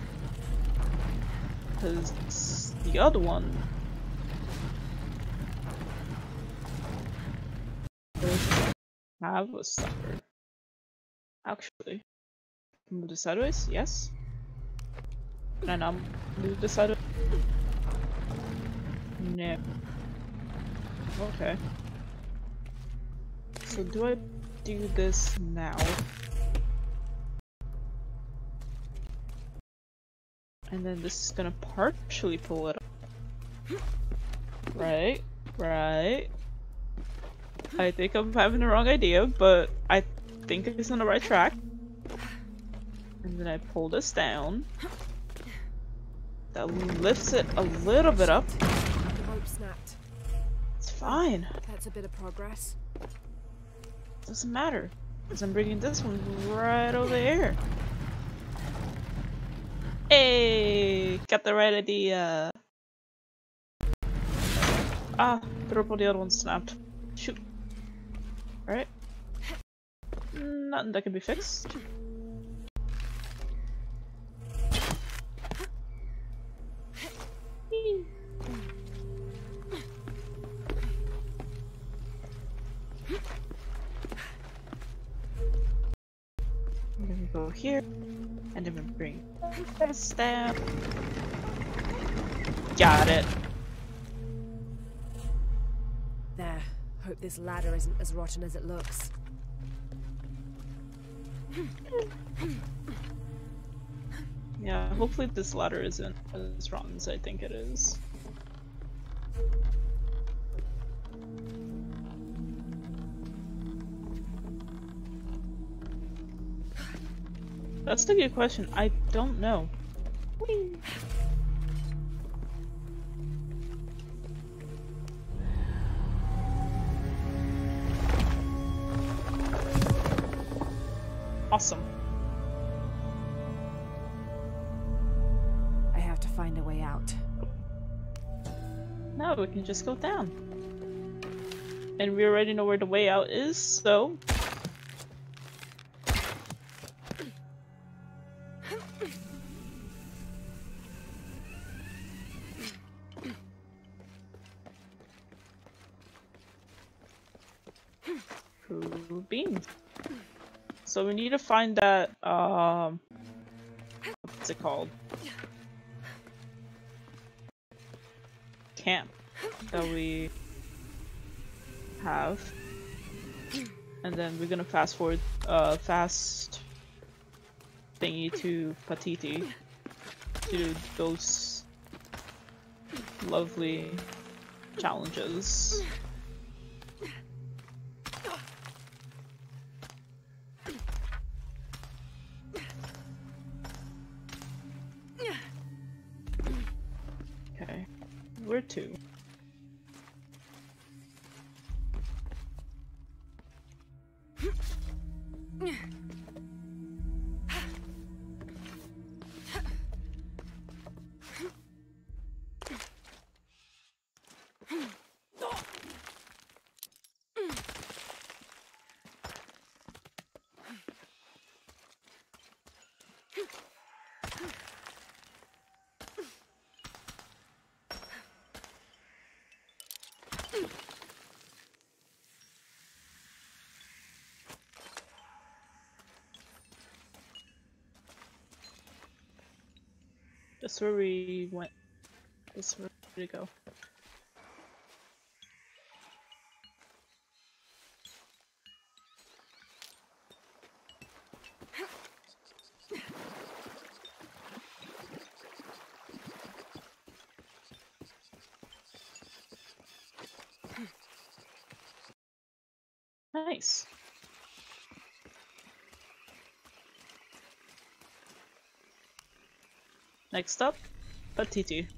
Because the other one have a sucker. Actually. Move this sideways? Yes. Can I not move this sideways? No. Okay. So do I do this now? And then this is gonna partially pull it up. Right, right. I think I'm having the wrong idea, but I think it's on the right track. And then I pull this down. That lifts it a little bit up. The rope snapped. It's fine. That's a bit of progress. Doesn't matter. Because I'm bringing this one right over here. Hey! Got the right idea. Ah, the rope on the other one snapped. Shoot. Alright. Nothing that can be fixed. I'm gonna go here, and then we bring this down. Got it. There. Hope this ladder isn't as rotten as it looks. Yeah, hopefully this ladder isn't as rotten as I think it is. That's a good question. I don't know. Whee! Awesome. Now we can just go down. And we already know where the way out is, so... Beans. So we need to find that, um... What's it called? Camp that we have. And then we're gonna fast forward, uh, fast thingy to Paititi to those lovely challenges. That's where we went. That's where we go. Nice. Next up, Paititi.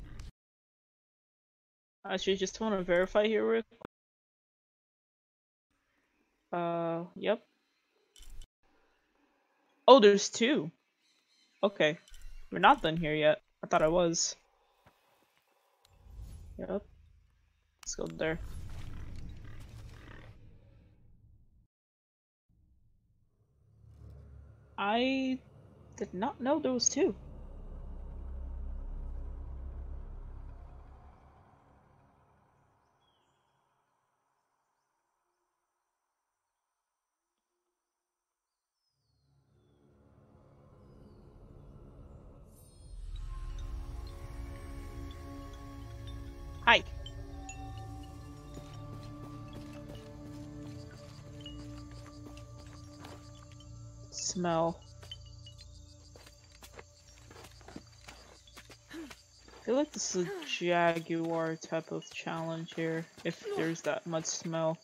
Actually, just want to verify here real quick. Uh, yep. Oh, there's two. Okay. We're not done here yet. I thought I was. Yep. Let's go there. I did not know there was two. Smell. I feel like this is a jaguar type of challenge here, if there's that much smell.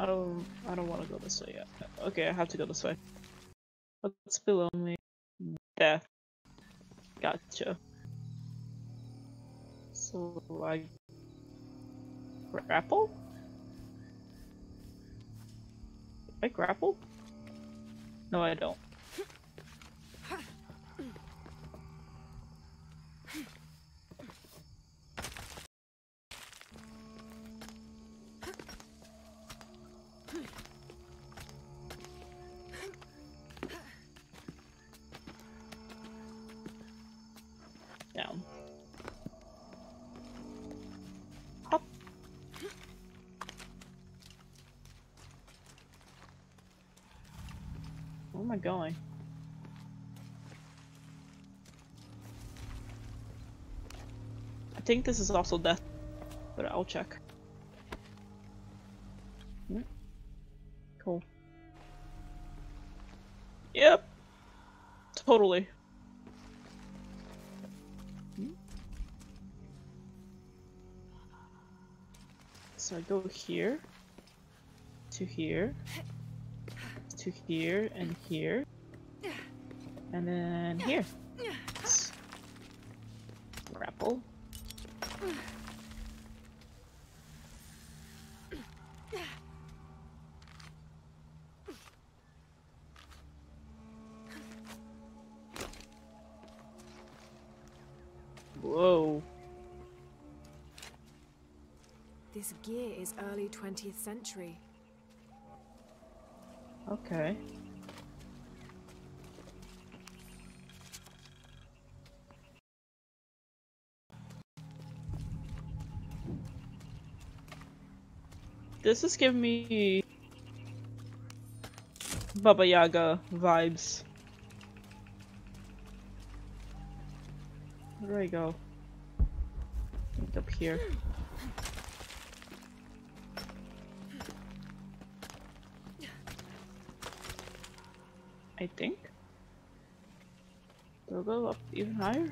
I don't, I don't want to go this way yet. Okay, I have to go this way. What's below me? Death. Gotcha. So I grapple? I grapple? No, I don't. I going? I think this is also death, but I'll check. Hmm. Cool. Yep. Totally. Hmm. So I go here, to here, to here, and here, and then here. Grapple. Whoa. This gear is early 20th century. Okay. This is giving me Baba Yaga vibes. Where do I go? Up here. I think. I go up even higher?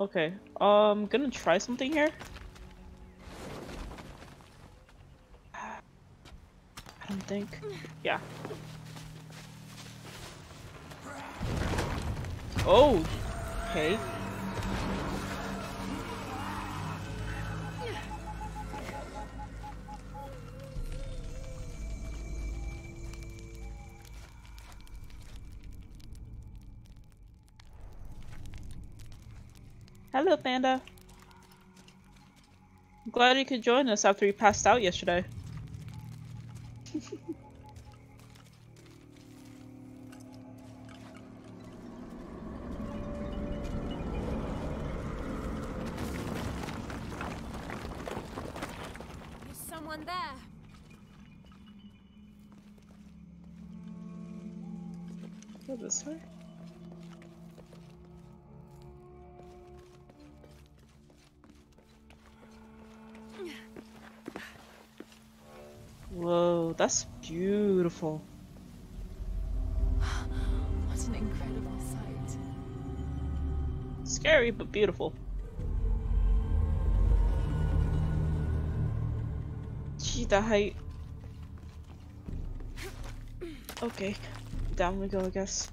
Okay, um, gonna try something here. I don't think. Yeah. Oh! Okay. Hello, Panda. I'm glad you could join us after you passed out yesterday. Is someone there? Go this way. But beautiful. Gee, the height. Okay, down we go, I guess.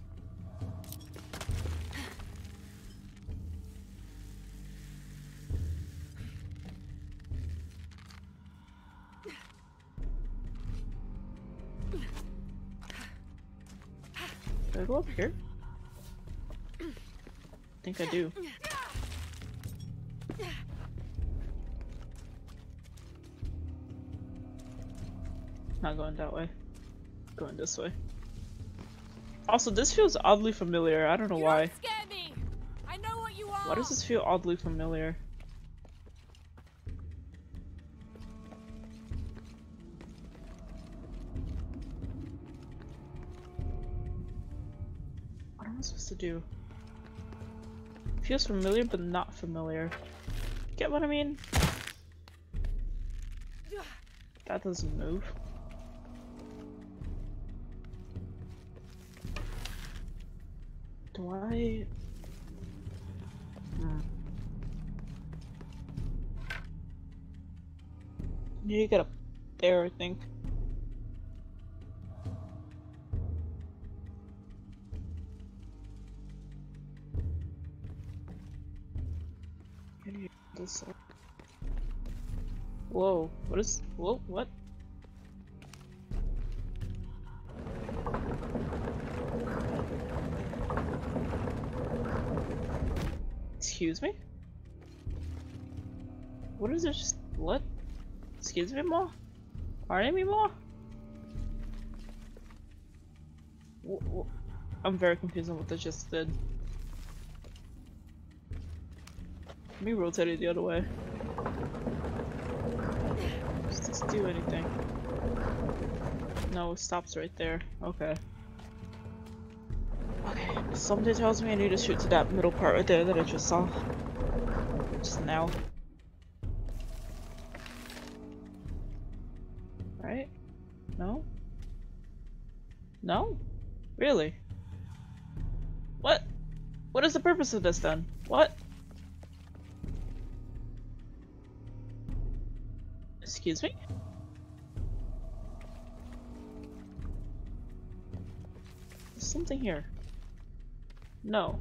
Do I go up here? I think I do. Going that way. Going this way. Also, this feels oddly familiar. I don't know You why. don't scare me. I know what you are. Why does this feel oddly familiar? What am I supposed to do? Feels familiar, but not familiar. Get what I mean? That doesn't move. Need to get up there, I think. Whoa, what is, whoa, what? Excuse me, more? Pardon me, more? I'm very confused on what they just did. Let me rotate it the other way. Does this do anything? No, it stops right there. Okay. Okay, something tells me I need to shoot to that middle part right there that I just saw. Just now. The purpose of this then? What? Excuse me? There's something here. No.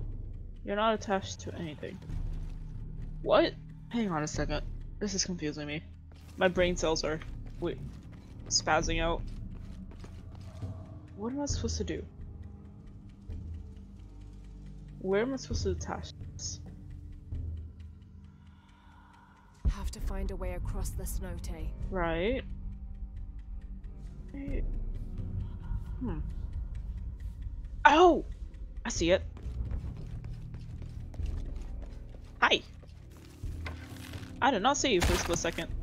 You're not attached to anything. What? Hang on a second. This is confusing me. My brain cells are wait spazzing out. What am I supposed to do? Where am I supposed to attach this? Have to find a way across the cenote. Right. Eh, Hmm. Oh! I see it. Hi! I did not see you for a split second.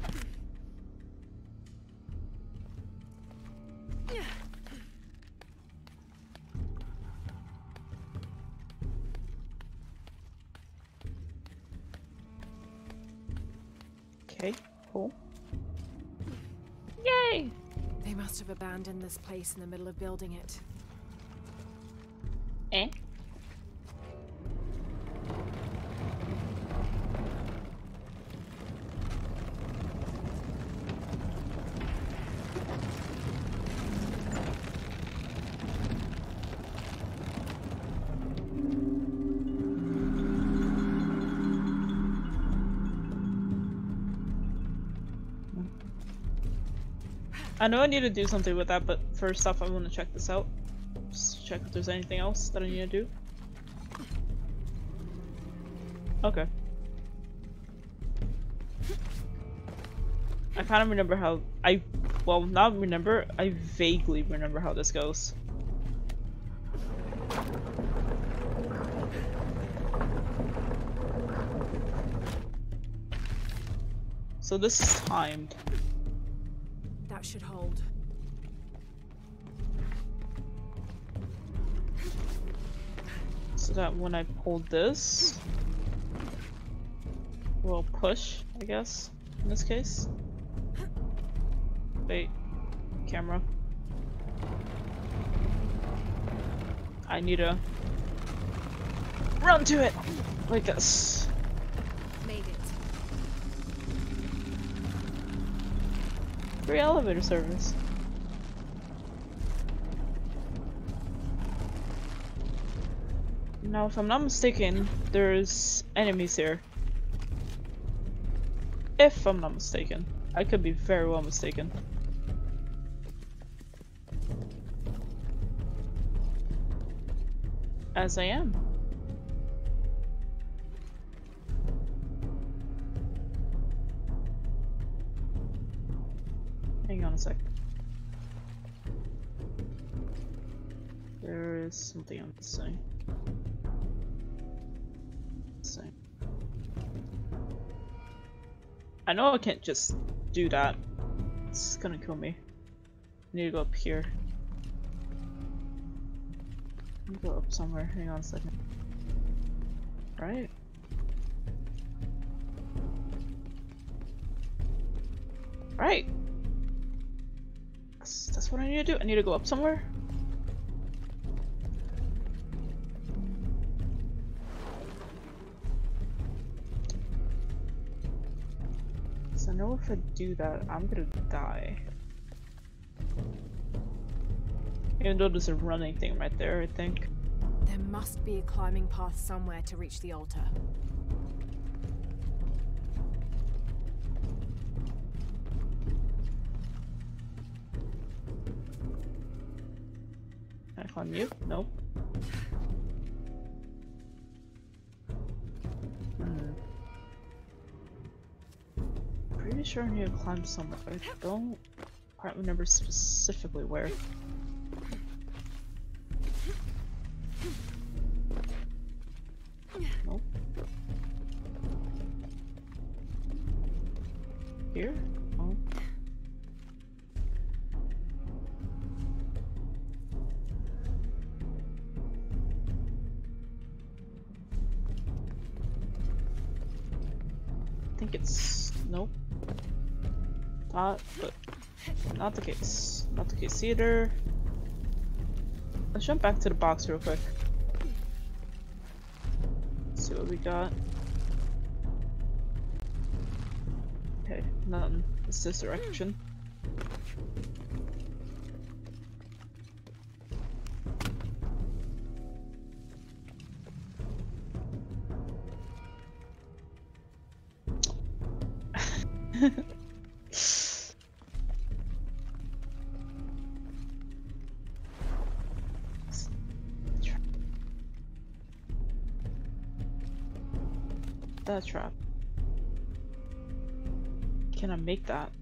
Have abandoned this place in the middle of building it. I know I need to do something with that, but first off, I want to check this out. Just check if there's anything else that I need to do. Okay. I kind of remember how I, well, not remember. I vaguely remember how this goes. So this is timed. Should hold. So that when I pull this, we'll push, I guess, in this case. Wait. camera. I need to run to it like this. Made it. Free elevator service. Now, if I'm not mistaken, there's enemies here. If I'm not mistaken. I could be very well mistaken. As I am. Something I'm missing. Missing. I know I can't just do that. It's gonna kill me. I need to go up here. Go up somewhere. Hang on a second. Right? Right. That's, that's what I need to do. I need to go up somewhere. Know if I do that, I'm gonna die. Even though there's a running thing right there, I think. There must be a climbing path somewhere to reach the altar. Can I climb you? Nope. Sure I need to climb somewhere, I don't quite remember specifically where. Not the case. Not the case either. Let's jump back to the box real quick. See what we got. Okay, nothing. It's this direction. That?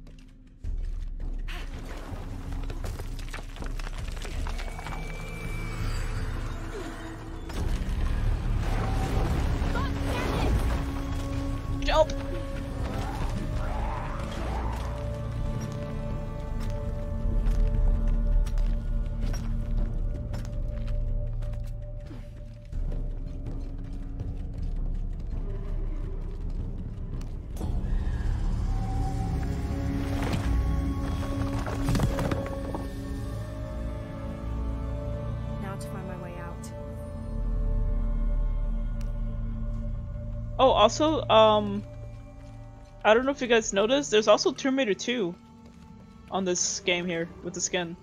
Also, um, I don't know if you guys noticed, there's also Terminator 2 on this game here with the skin.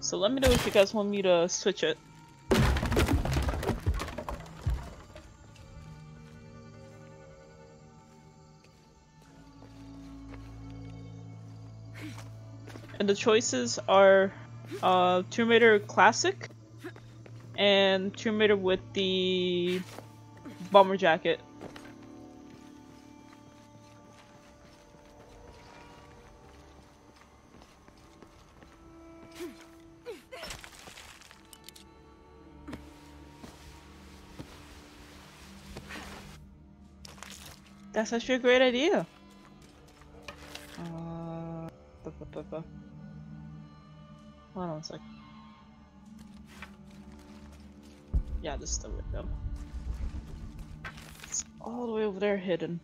So let me know if you guys want me to switch it. And the choices are uh, Tomb Raider Classic and Tomb Raider with the bomber jacket. That's actually a great idea. Uh, bu-. Hold on a sec. Yeah, this is the window. It's all the way over there hidden.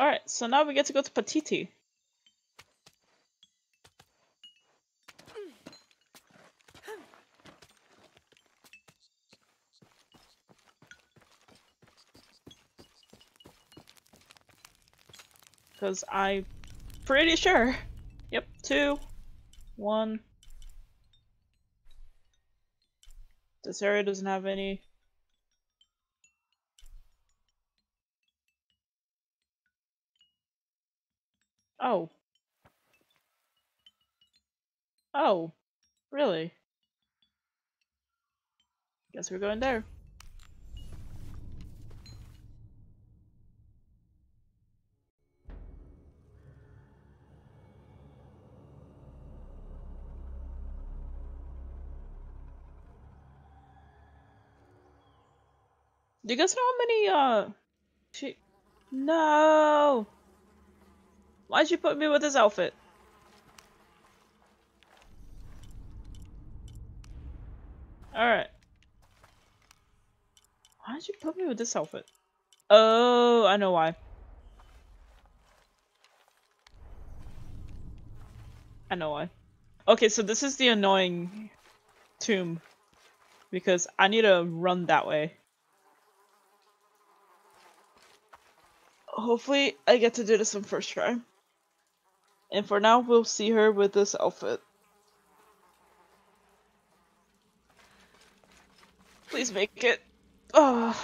Alright, so now we get to go to Paititi. Because I'm pretty sure. Yep, two, one. This area doesn't have any. Oh. Oh. Really? We're going there. Do you guys know how many, uh... She... No! Why'd you put me with this outfit? Alright. Why'd you put me with this outfit? Oh, I know why. I know why. Okay, so this is the annoying tomb. Because I need to run that way. Hopefully I get to do this on first try. And for now, we'll see her with this outfit. Please make it. Oh.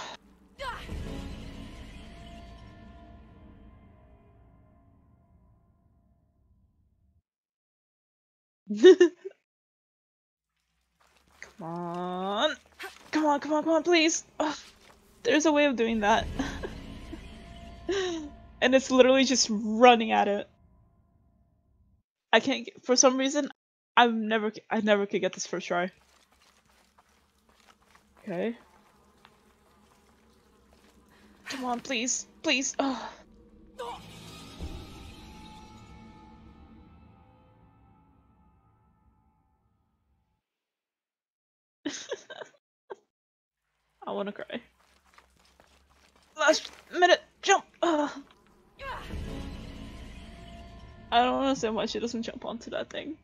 come on. Come on, come on, come on, please. Ugh. There's a way of doing that. and it's literally just running at it. I can't get, for some reason I'm never I never could get this first try. Okay. Come on, please, please. Oh. I wanna cry. Last minute jump. Ugh. I don't understand why she doesn't jump onto that thing.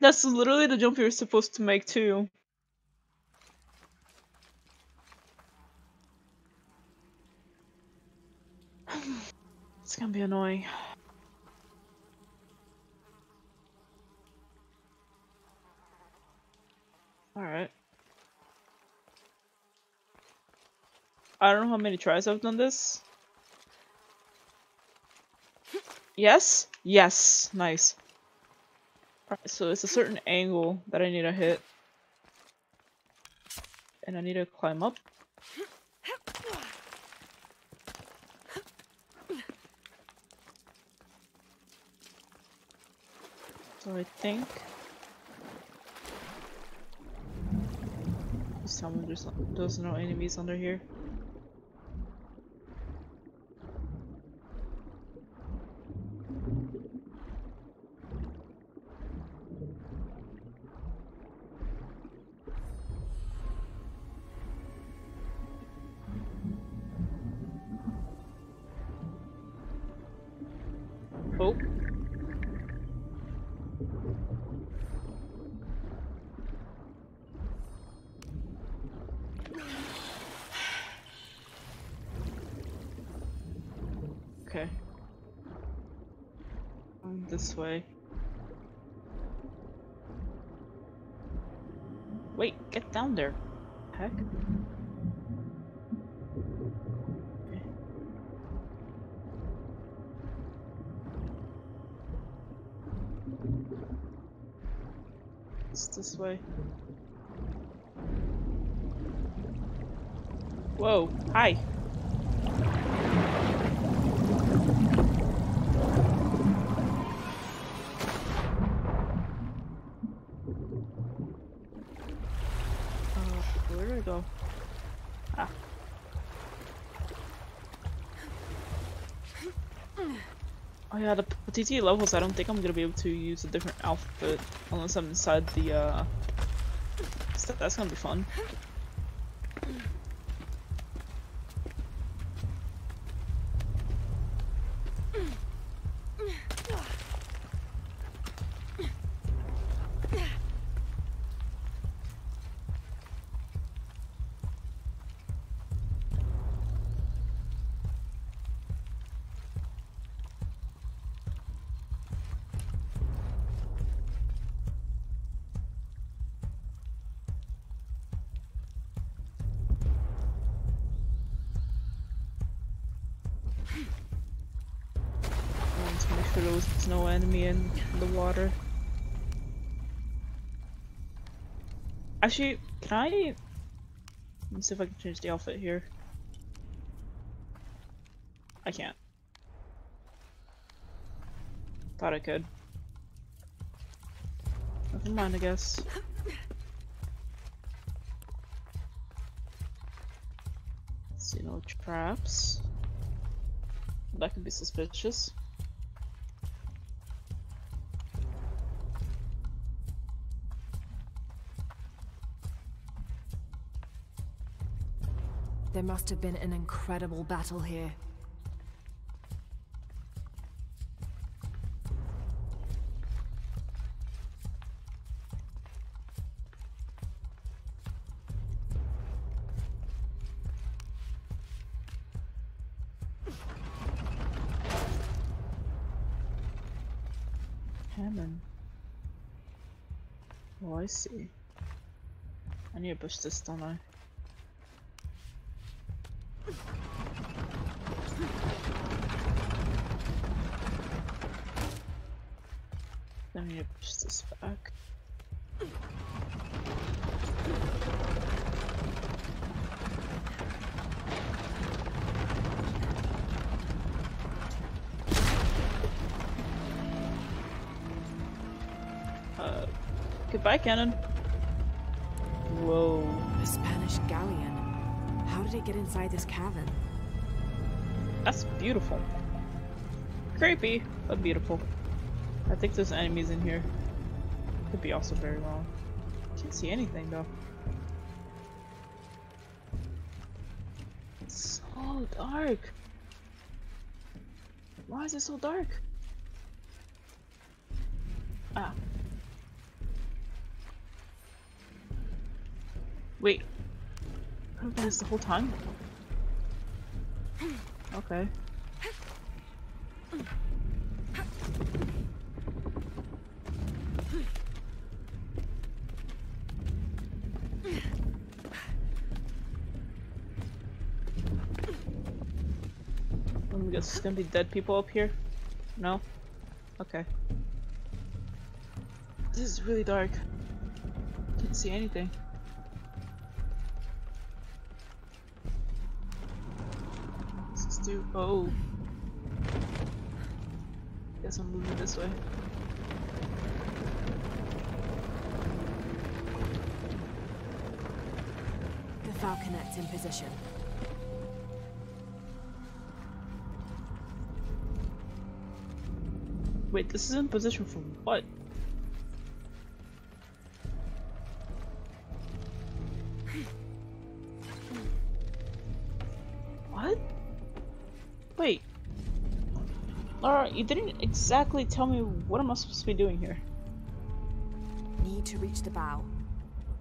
That's literally the jump you're supposed to make too. It's gonna be annoying. Alright. I don't know how many tries I've done this. Yes? Yes. Nice. Alright, so it's a certain angle that I need to hit. And I need to climb up. So I think... someone Just there's no enemies under here. Way. Wait, get down there. Heck. It's this way. Whoa, hi. Uh, where do I go? Ah. Oh TT levels, I don't think I'm gonna be able to use a different outfit unless I'm inside the, uh... That's gonna be fun. Actually, can I... Let me see if I can change the outfit here. I can't. Thought I could. Never mind, I guess. See no traps. That could be suspicious. Must have been an incredible battle here. Hammond. Oh, I see. I ah, need to push this, don't? I goodbye, cannon. Whoa. A Spanish galleon. How did it get inside this cavern? That's beautiful. Creepy, but beautiful. I think there's enemies in here. Could be also very wrong. Can't see anything though. It's so dark. Why is it so dark? Ah. Wait. I've been this the whole time? Okay. I'm guess gonna be dead people up here? No? Okay. This is really dark. Can't see anything. Do. Oh. Guess I'm moving this way. The falconet's in position. Wait, this is in position for what? What? You didn't exactly tell me what am I supposed to be doing here. Need to reach the bow.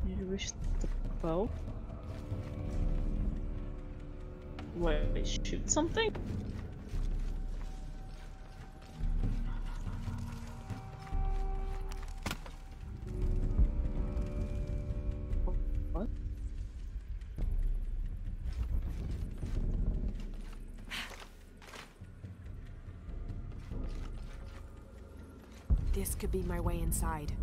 Need to reach the bow? Wait, shoot something? Could be my way inside.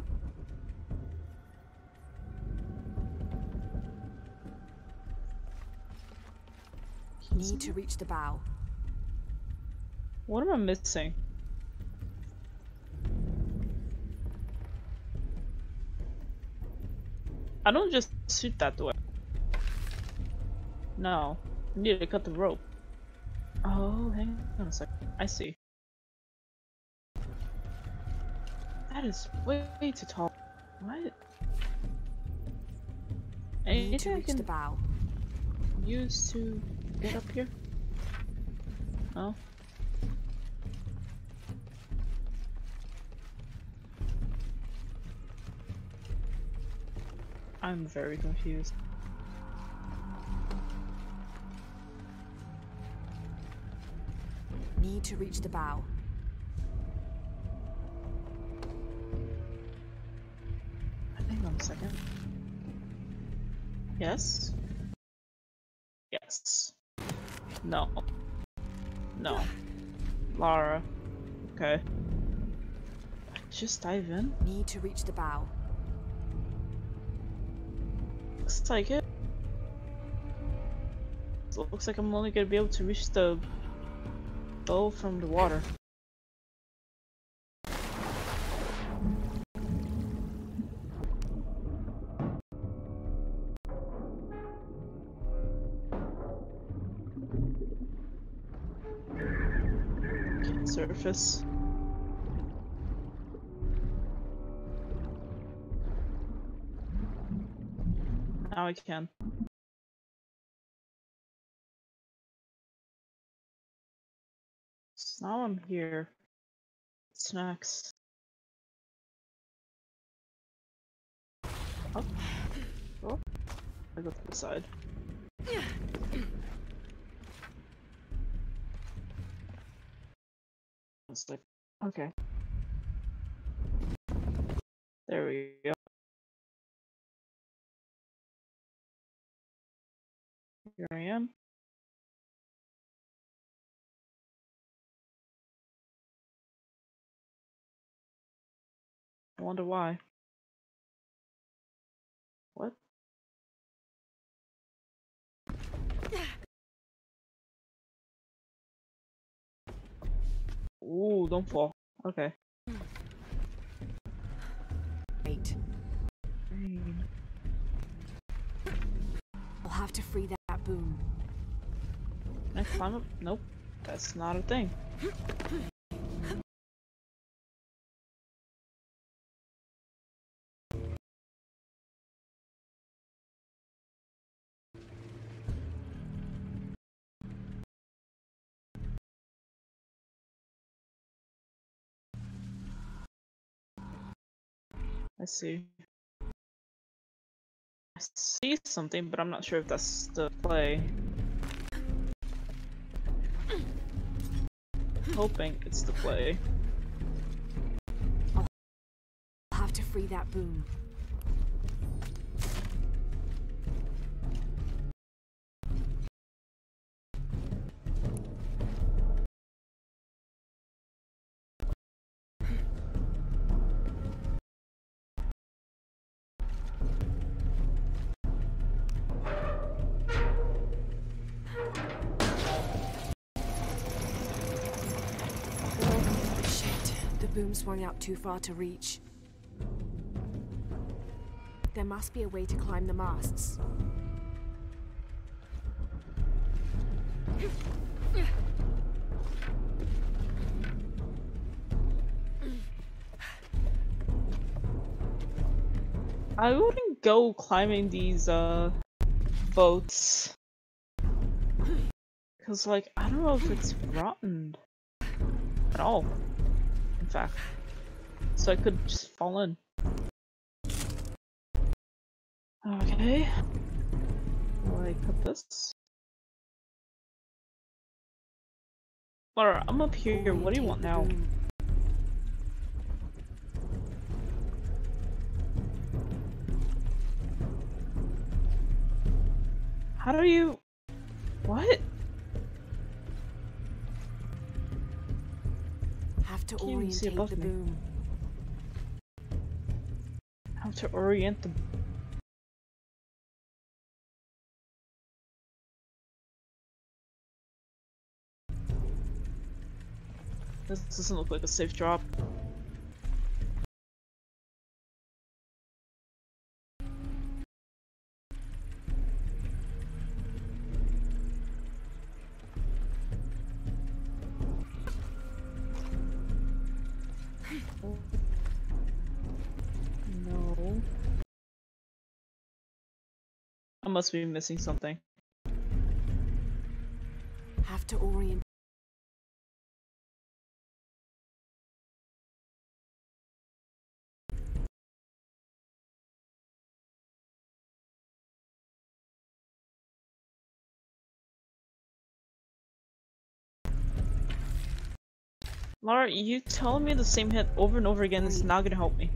Need to reach the bow. What am I missing? I don't just shoot that way. No. I need to cut the rope. Oh, hang on a second. I see. That is way, way too tall. What? Need to Anything I reach the bow. use to get up here? Oh. I'm very confused. Need to reach the bow. Yes? Yes. No. No. Lara. Okay. Just dive in? Need to reach the bow. Looks like it. So it looks like I'm only gonna be able to reach the bow from the water. Surface. Now I can. So now I'm here. Snacks. Up. Oh. I go to the side. It's like, okay. There we go. Here I am. I wonder why. Ooh, don't fall. Okay. Wait. I'll have to free that, that boom. Can I climb up? Nope. That's not a thing. I see. I see something, but I'm not sure if that's the play. Hoping it's the play. I'll have to free that boom. Boom swung out too far to reach. There must be a way to climb the masts. I wouldn't go climbing these uh boats. Cause like I don't know if it's rotten at all. Fact. So I could just fall in. Okay. Will I this? Lara, I'm up here. What do you want now? How do you What? Have to orientate the me. boom. How to orient the This doesn't look like a safe drop. Must be missing something. Have to orient. Lara, you telling me the same hit over and over again is not gonna help me.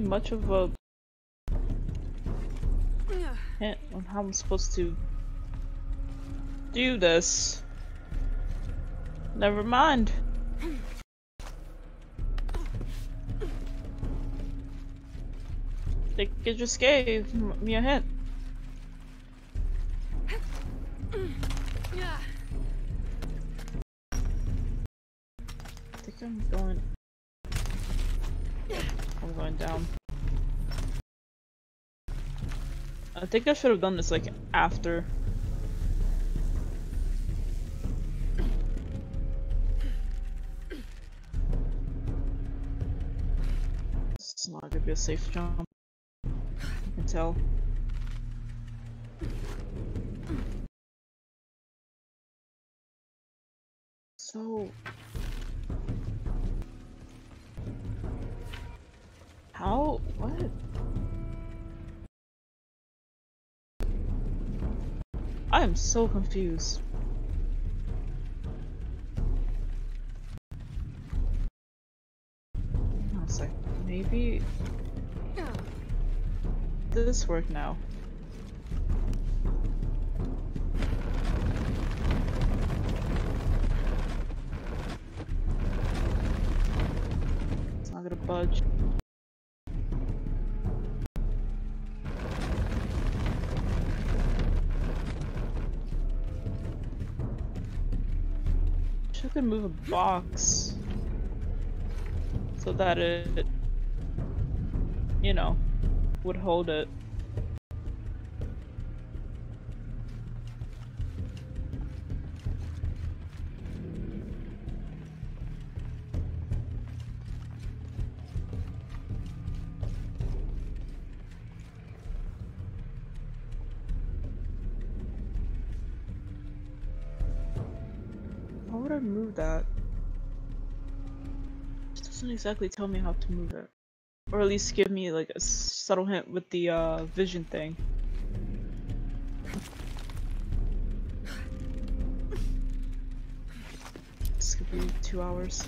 Much of a hint on how I'm supposed to do this. Never mind. They it just gave me a hint. I think I'm going. I'm going down. I think I should have done this like after. Is not gonna be a safe jump. I can tell. So. How? What? I am so confused. On a sec. Maybe this work now. It's not gonna budge. I could move a box so that it, you know, would hold it. Exactly tell me how to move it. Or at least give me like a subtle hint with the uh, vision thing. This could be two hours.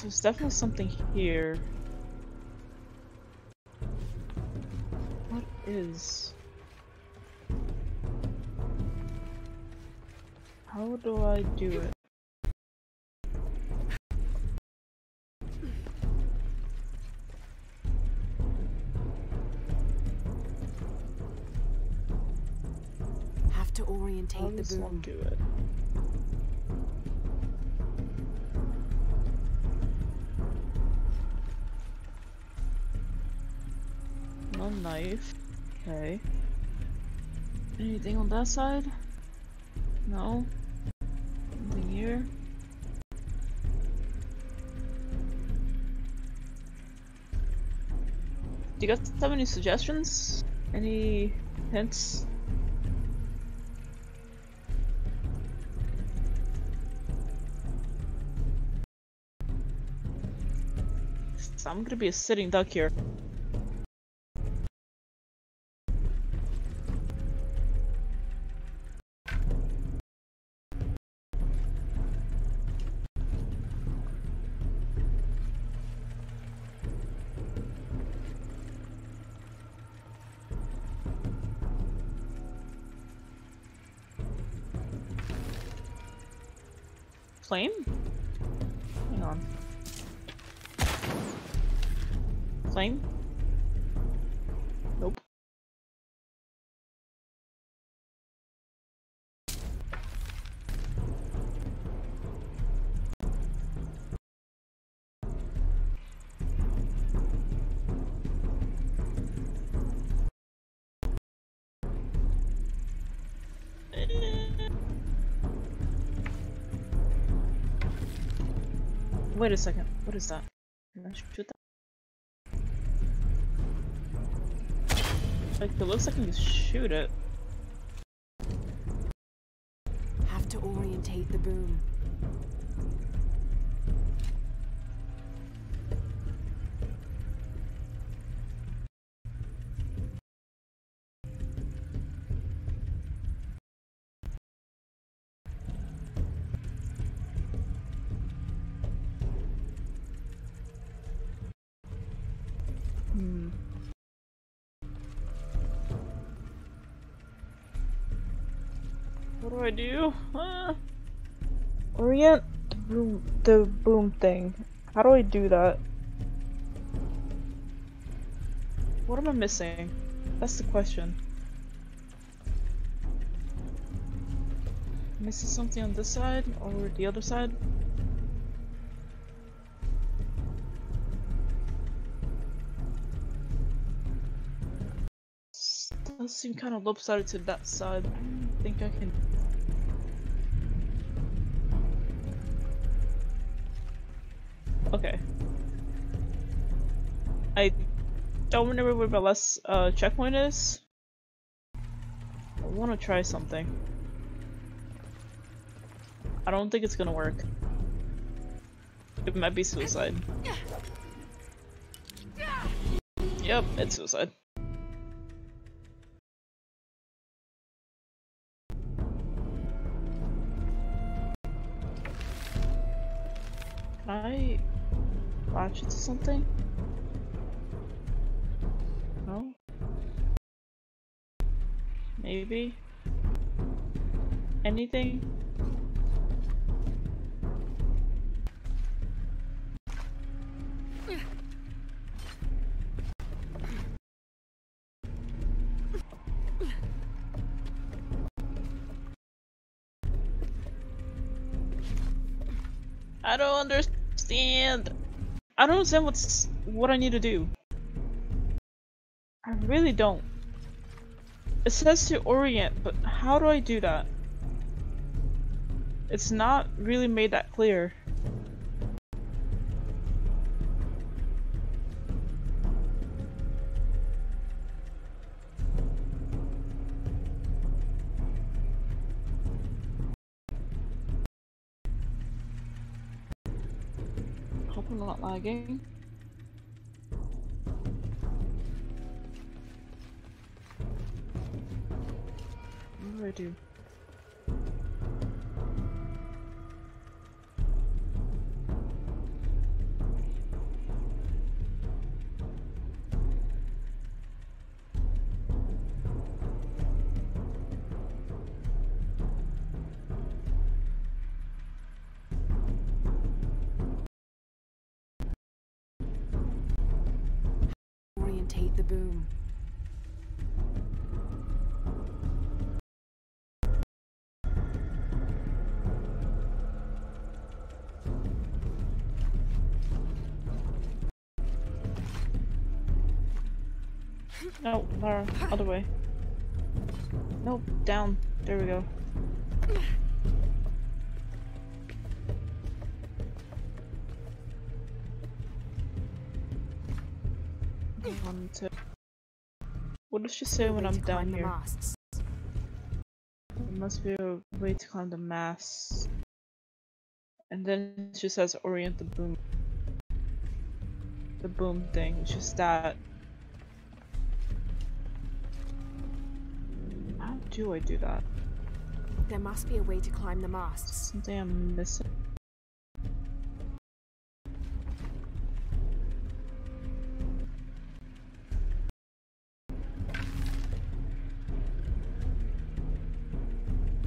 So there's definitely something here. What is? How do I do it? Have to How orientate the does one boom. do it? Oh, knife. Okay. Anything on that side? No. Anything here? Do you guys have any suggestions? Any hints? I'm gonna be a sitting duck here. Wait a second. What is that? Shoot that? Like, it looks like I can shoot it. Have to orientate the boom. I do? Ah. Orient the boom, the boom thing. How do I do that? What am I missing? That's the question. Missing something on this side or the other side? Does seem kind of lopsided to that side. I think I can. I don't remember where my last uh, checkpoint is. I want to try something. I don't think it's gonna work. It might be suicide. Yep, it's suicide. Can I latch it to something? Maybe? Anything? I don't understand. I don't understand what's what I need to do. I really don't. It says to orient, but how do I do that? It's not really made that clear. Hope I'm not lagging. I do? No, Lara, other way. Nope, down. There we go. One, two. What does she say when I'm down here? There must be a way to climb the mast. And then she says orient the boom. The boom thing, is that. Do I do that? There must be a way to climb the masts. Something I'm missing.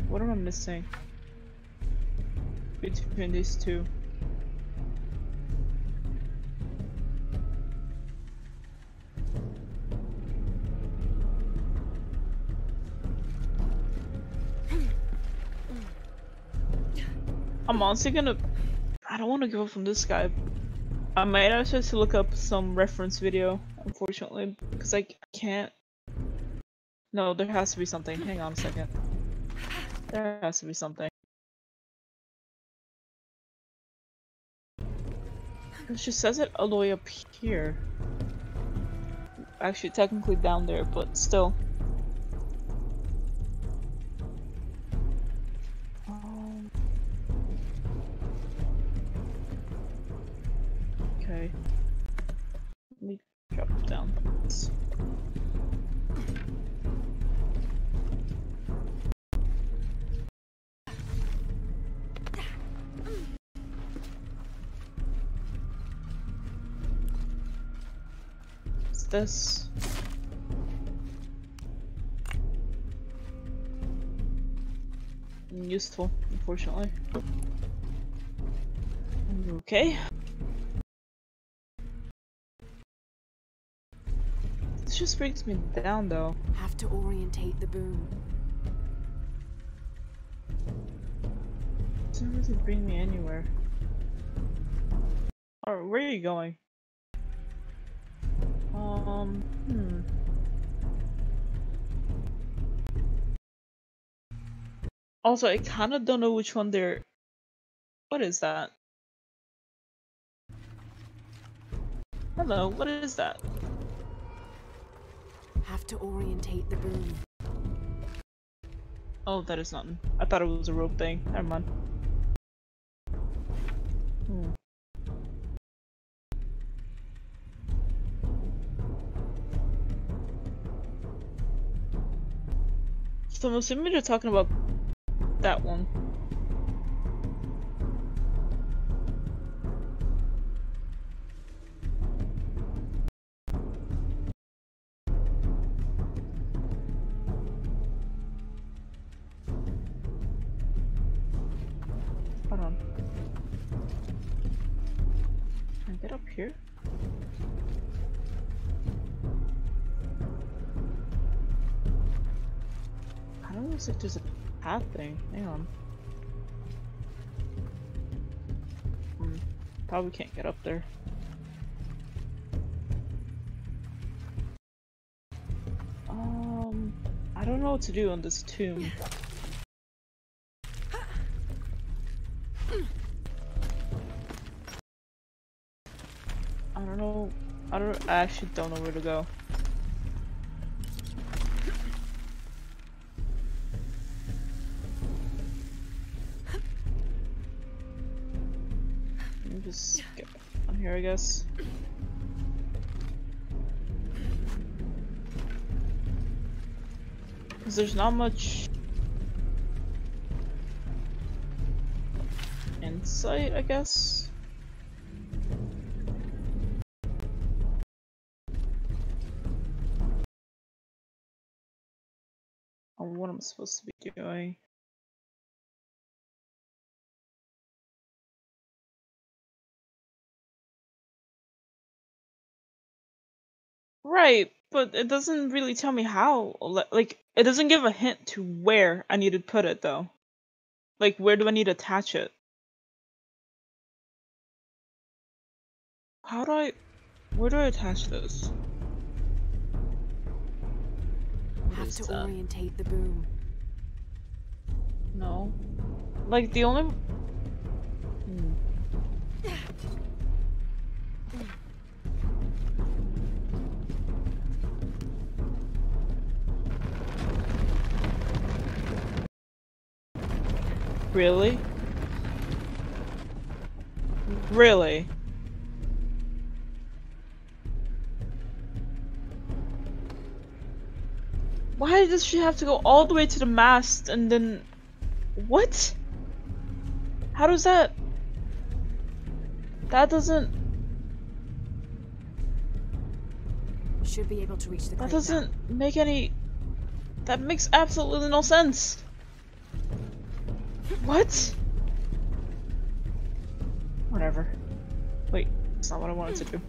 What am I missing? Between these two. I'm honestly gonna. I don't want to give up from this guy. I might have to look up some reference video, unfortunately, because I can't. No, there has to be something. Hang on a second. There has to be something. Just says it all the way up here. Actually, technically down there, but still. Drop down. What's this? Useful, unfortunately. Okay. Just brings me down though. Have to orientate the boom. Doesn't really bring me anywhere. Or where are you going? Um, hmm. Also, I kind of don't know which one they're. What is that? Hello, what is that? Have to orientate the boom. Oh, that is nothing. I thought it was a rope thing. Never mind. Hmm. So I'm assuming you're talking about that one. Know if there's a path thing. Hang on. Hmm. Probably can't get up there. Um, I don't know what to do on this tomb. I don't know. I don't. I actually don't know where to go. Guess. Because there's not much insight, I guess. On what I'm supposed to be doing. Right, but it doesn't really tell me how. Like, it doesn't give a hint to where I need to put it, though. Like, where do I need to attach it? How do I. Where do I attach this? have to done. orientate the boom. No. Like the only. Hmm. Really? Really? Why does she have to go all the way to the mast and then what? How does that? That doesn't. Should be able to reach the That doesn't make any. That makes absolutely no sense. What? Whatever. Wait, that's not what I wanted to do.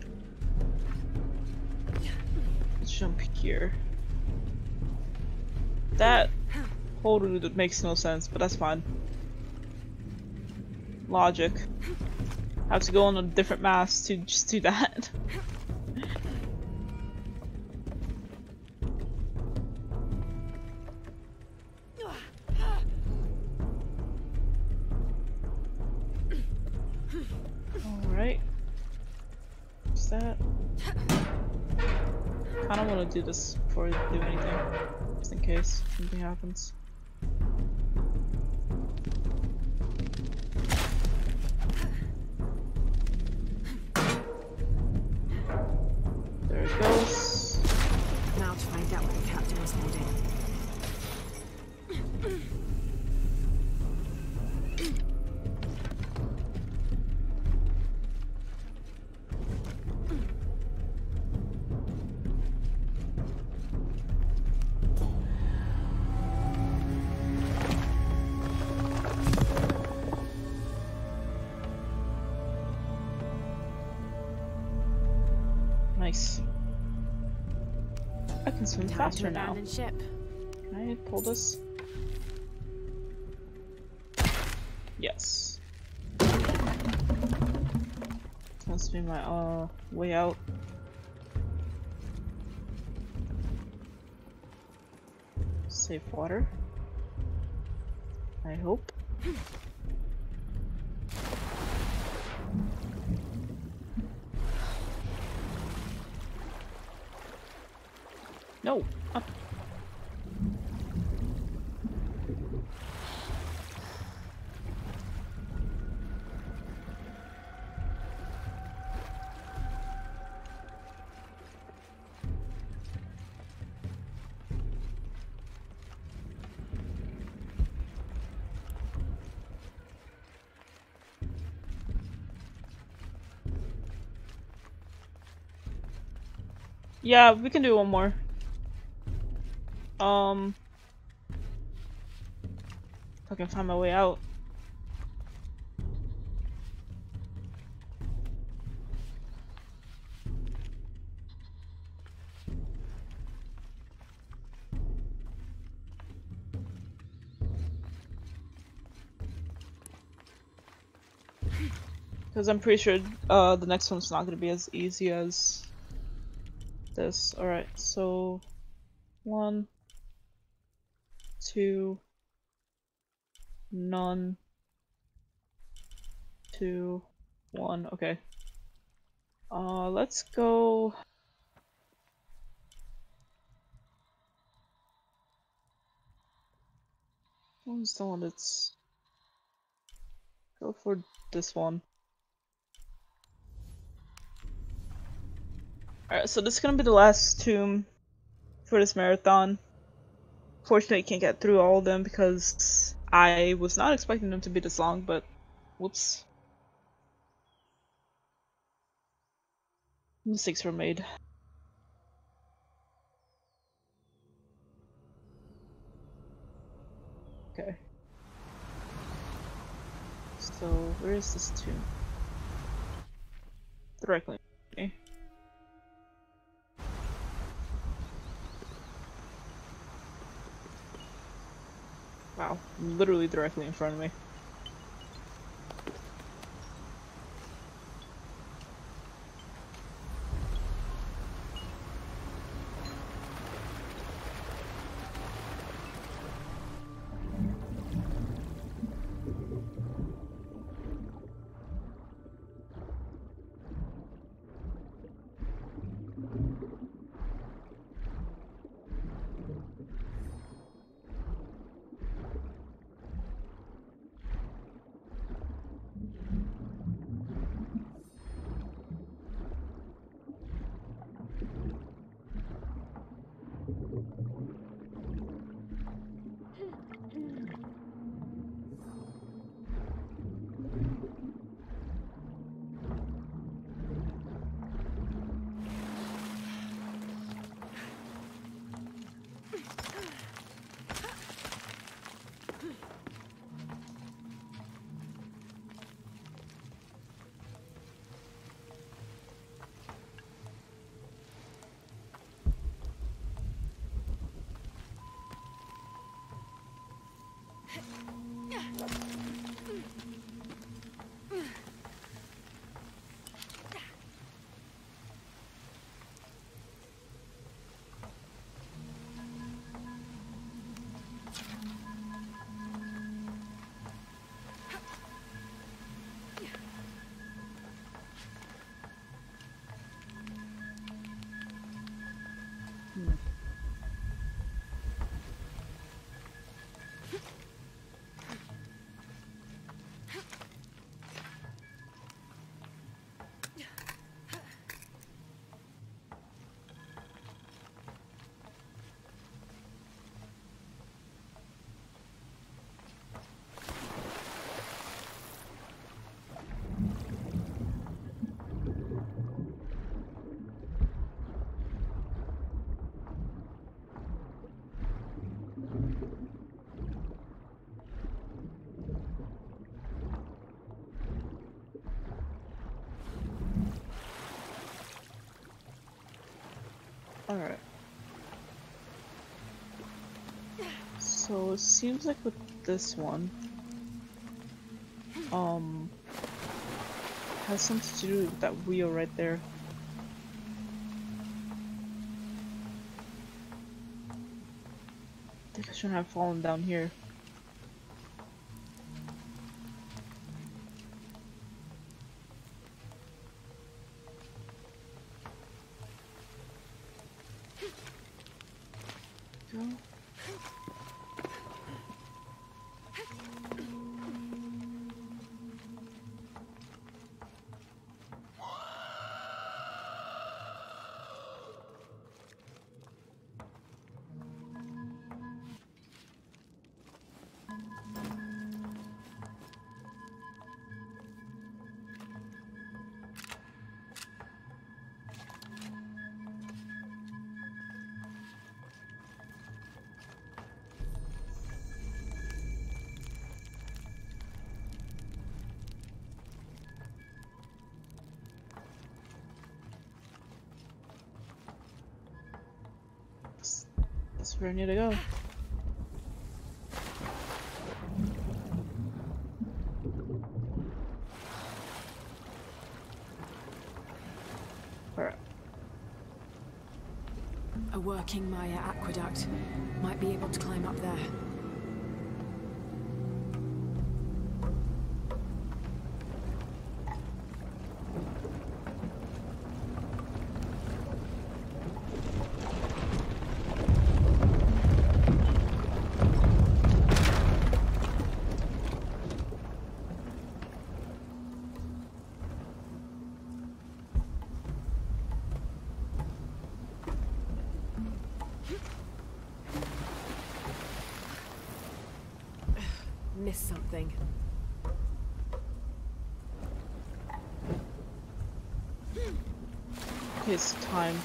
Let's jump here. That totally makes no sense, but that's fine. Logic. I Have to go on a different mast to just do that. that? I don't want to do this before I do anything. Just in case something happens. I can swim Time faster now. ship. Can I pull this? Yes. Must be my uh way out. Safe water. I hope. Yeah, we can do one more. Um, if I can find my way out. Because I'm pretty sure uh, the next one's not going to be as easy as this. Alright, so one, two, none, two, one. Okay. Uh, let's go. Was the one that's. Go for this one. Alright, so this is gonna be the last tomb for this marathon. Fortunately, can't get through all of them because I was not expecting them to be this long, but whoops. Mistakes were made. Okay. So, where is this tomb? Directly. Okay. Wow, literally directly in front of me. Alright. So it seems like with this one, um, has something to do with that wheel right there. I think I shouldn't have fallen down here. Where need to go. Alright. A working Maya aqueduct. Might be able to climb up there. Something. It's timed.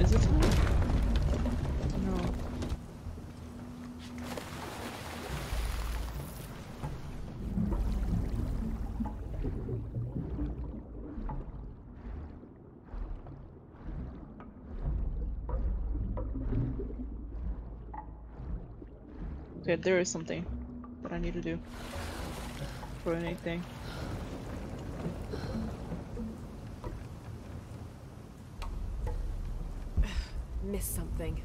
Is it timed? No. Okay, there is something that I need to do for anything. Missed something.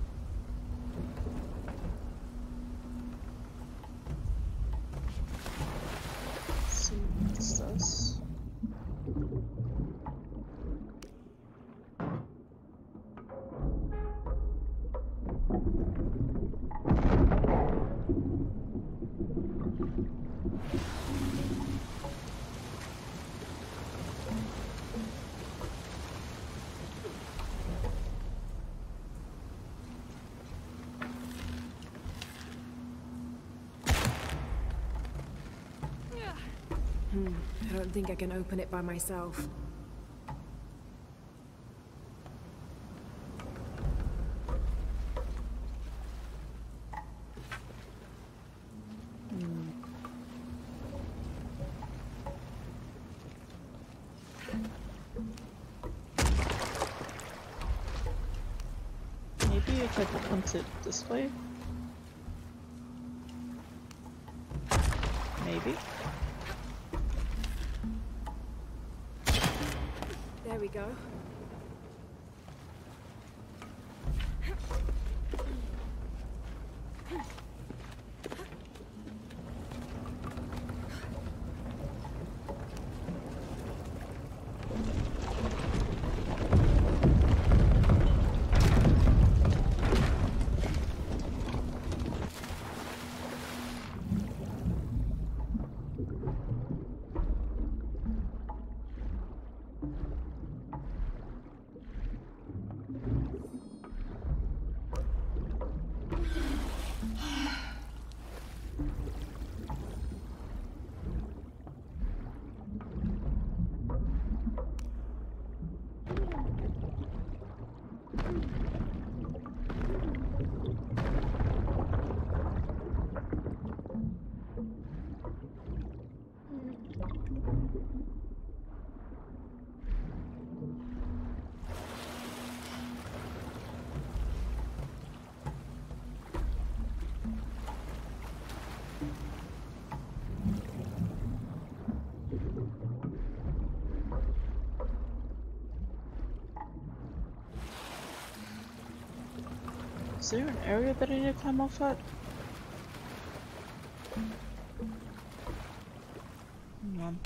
Don't think I can open it by myself. Maybe if I punt it this way? Go. Is there an area that I need to climb off at? Hang on.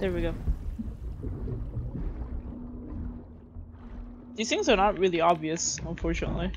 There we go. These things are not really obvious, unfortunately.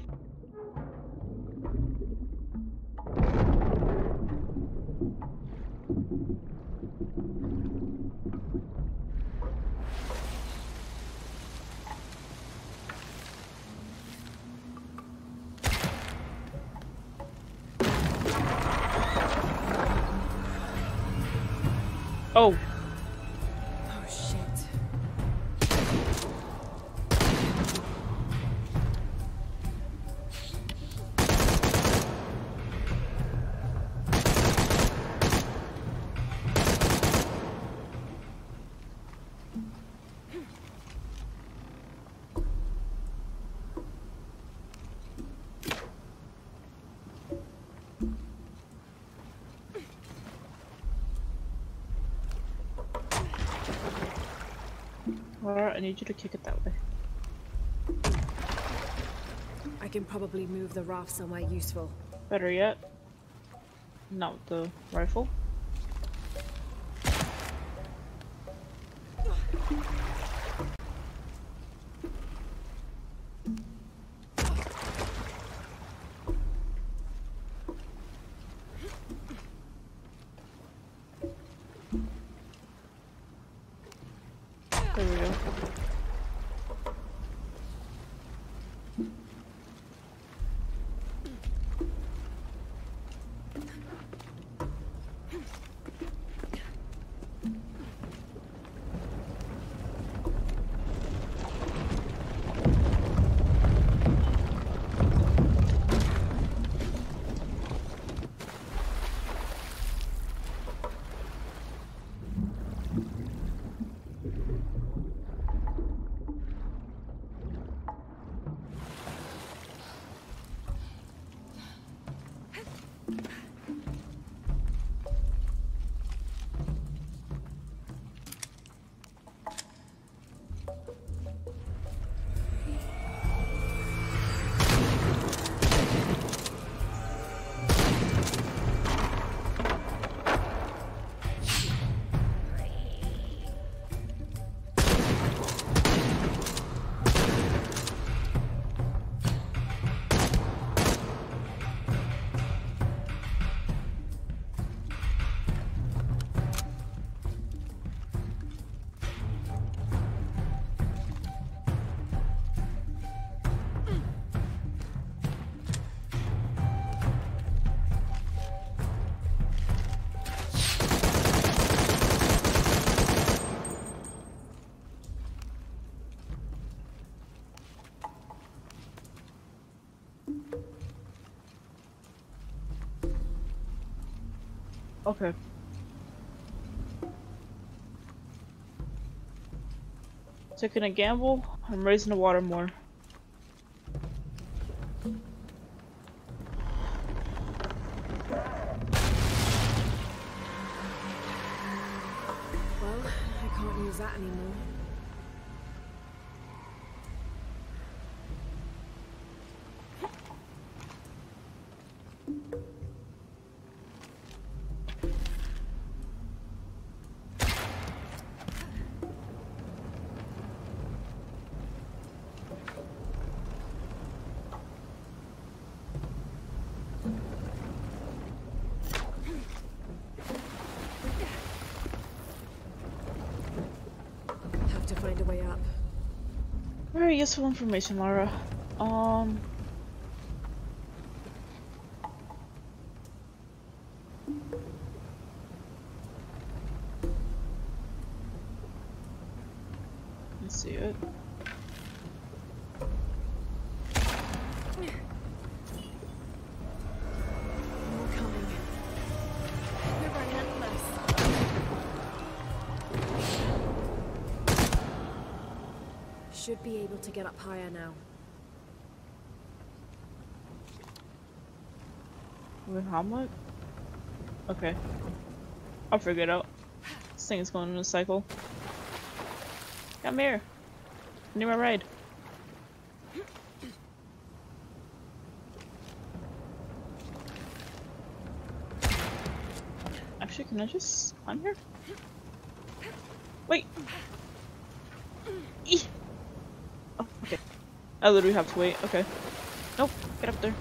I need you to kick it that way. I can probably move the raft somewhere useful. Better yet, not the rifle. Okay. Taking a gamble, I'm raising the water more. Well, I can't use that anymore. Useful information, Lara. Um. Should be able to get up higher now. Wait, how much? Okay. I'll figure it out. This thing is going in a cycle. Come here. Need my ride. Actually, can I just climb here? Wait! Eeh. Oh, okay. I literally have to wait. Okay. Nope. Get up there.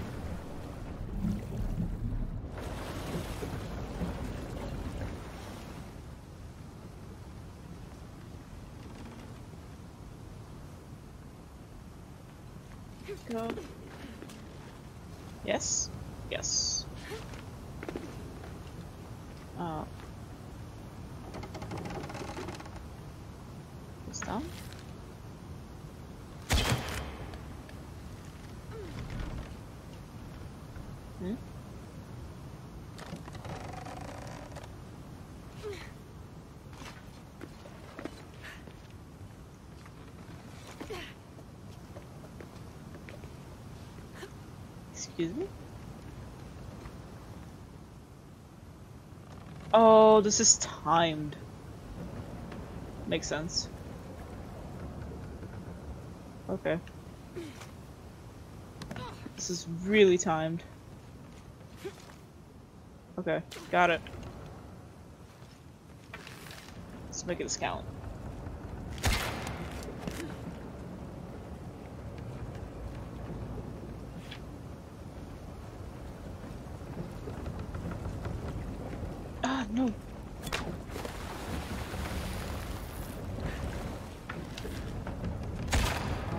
Go. Yes. Yes. Uh. This down. Hmm? Excuse me? Oh, this is timed. Makes sense. Okay. This is really timed. Okay, got it. Let's make it count. Ah, no.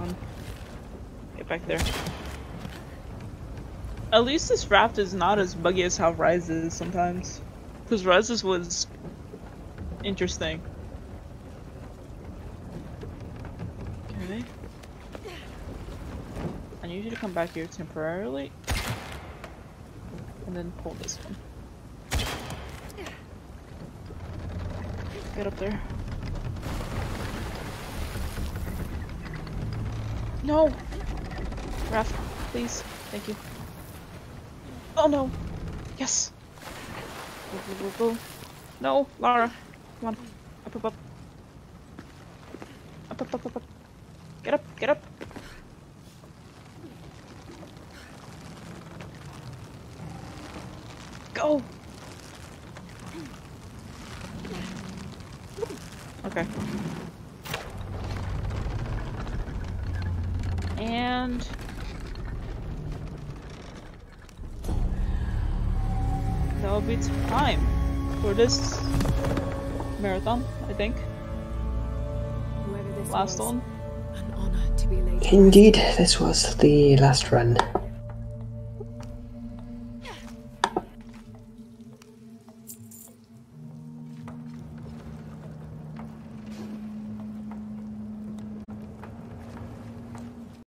Um, get back there. At least this raft is not as buggy as how Rise is sometimes. Because Rise's was interesting. Okay. I need you to come back here temporarily. And then pull this one. Get up there. No! Raph, please. Thank you. Oh no! Yes! No, Lara. Come on. This marathon, I think. This Last was, one. An honor to be. Indeed, this was the last run.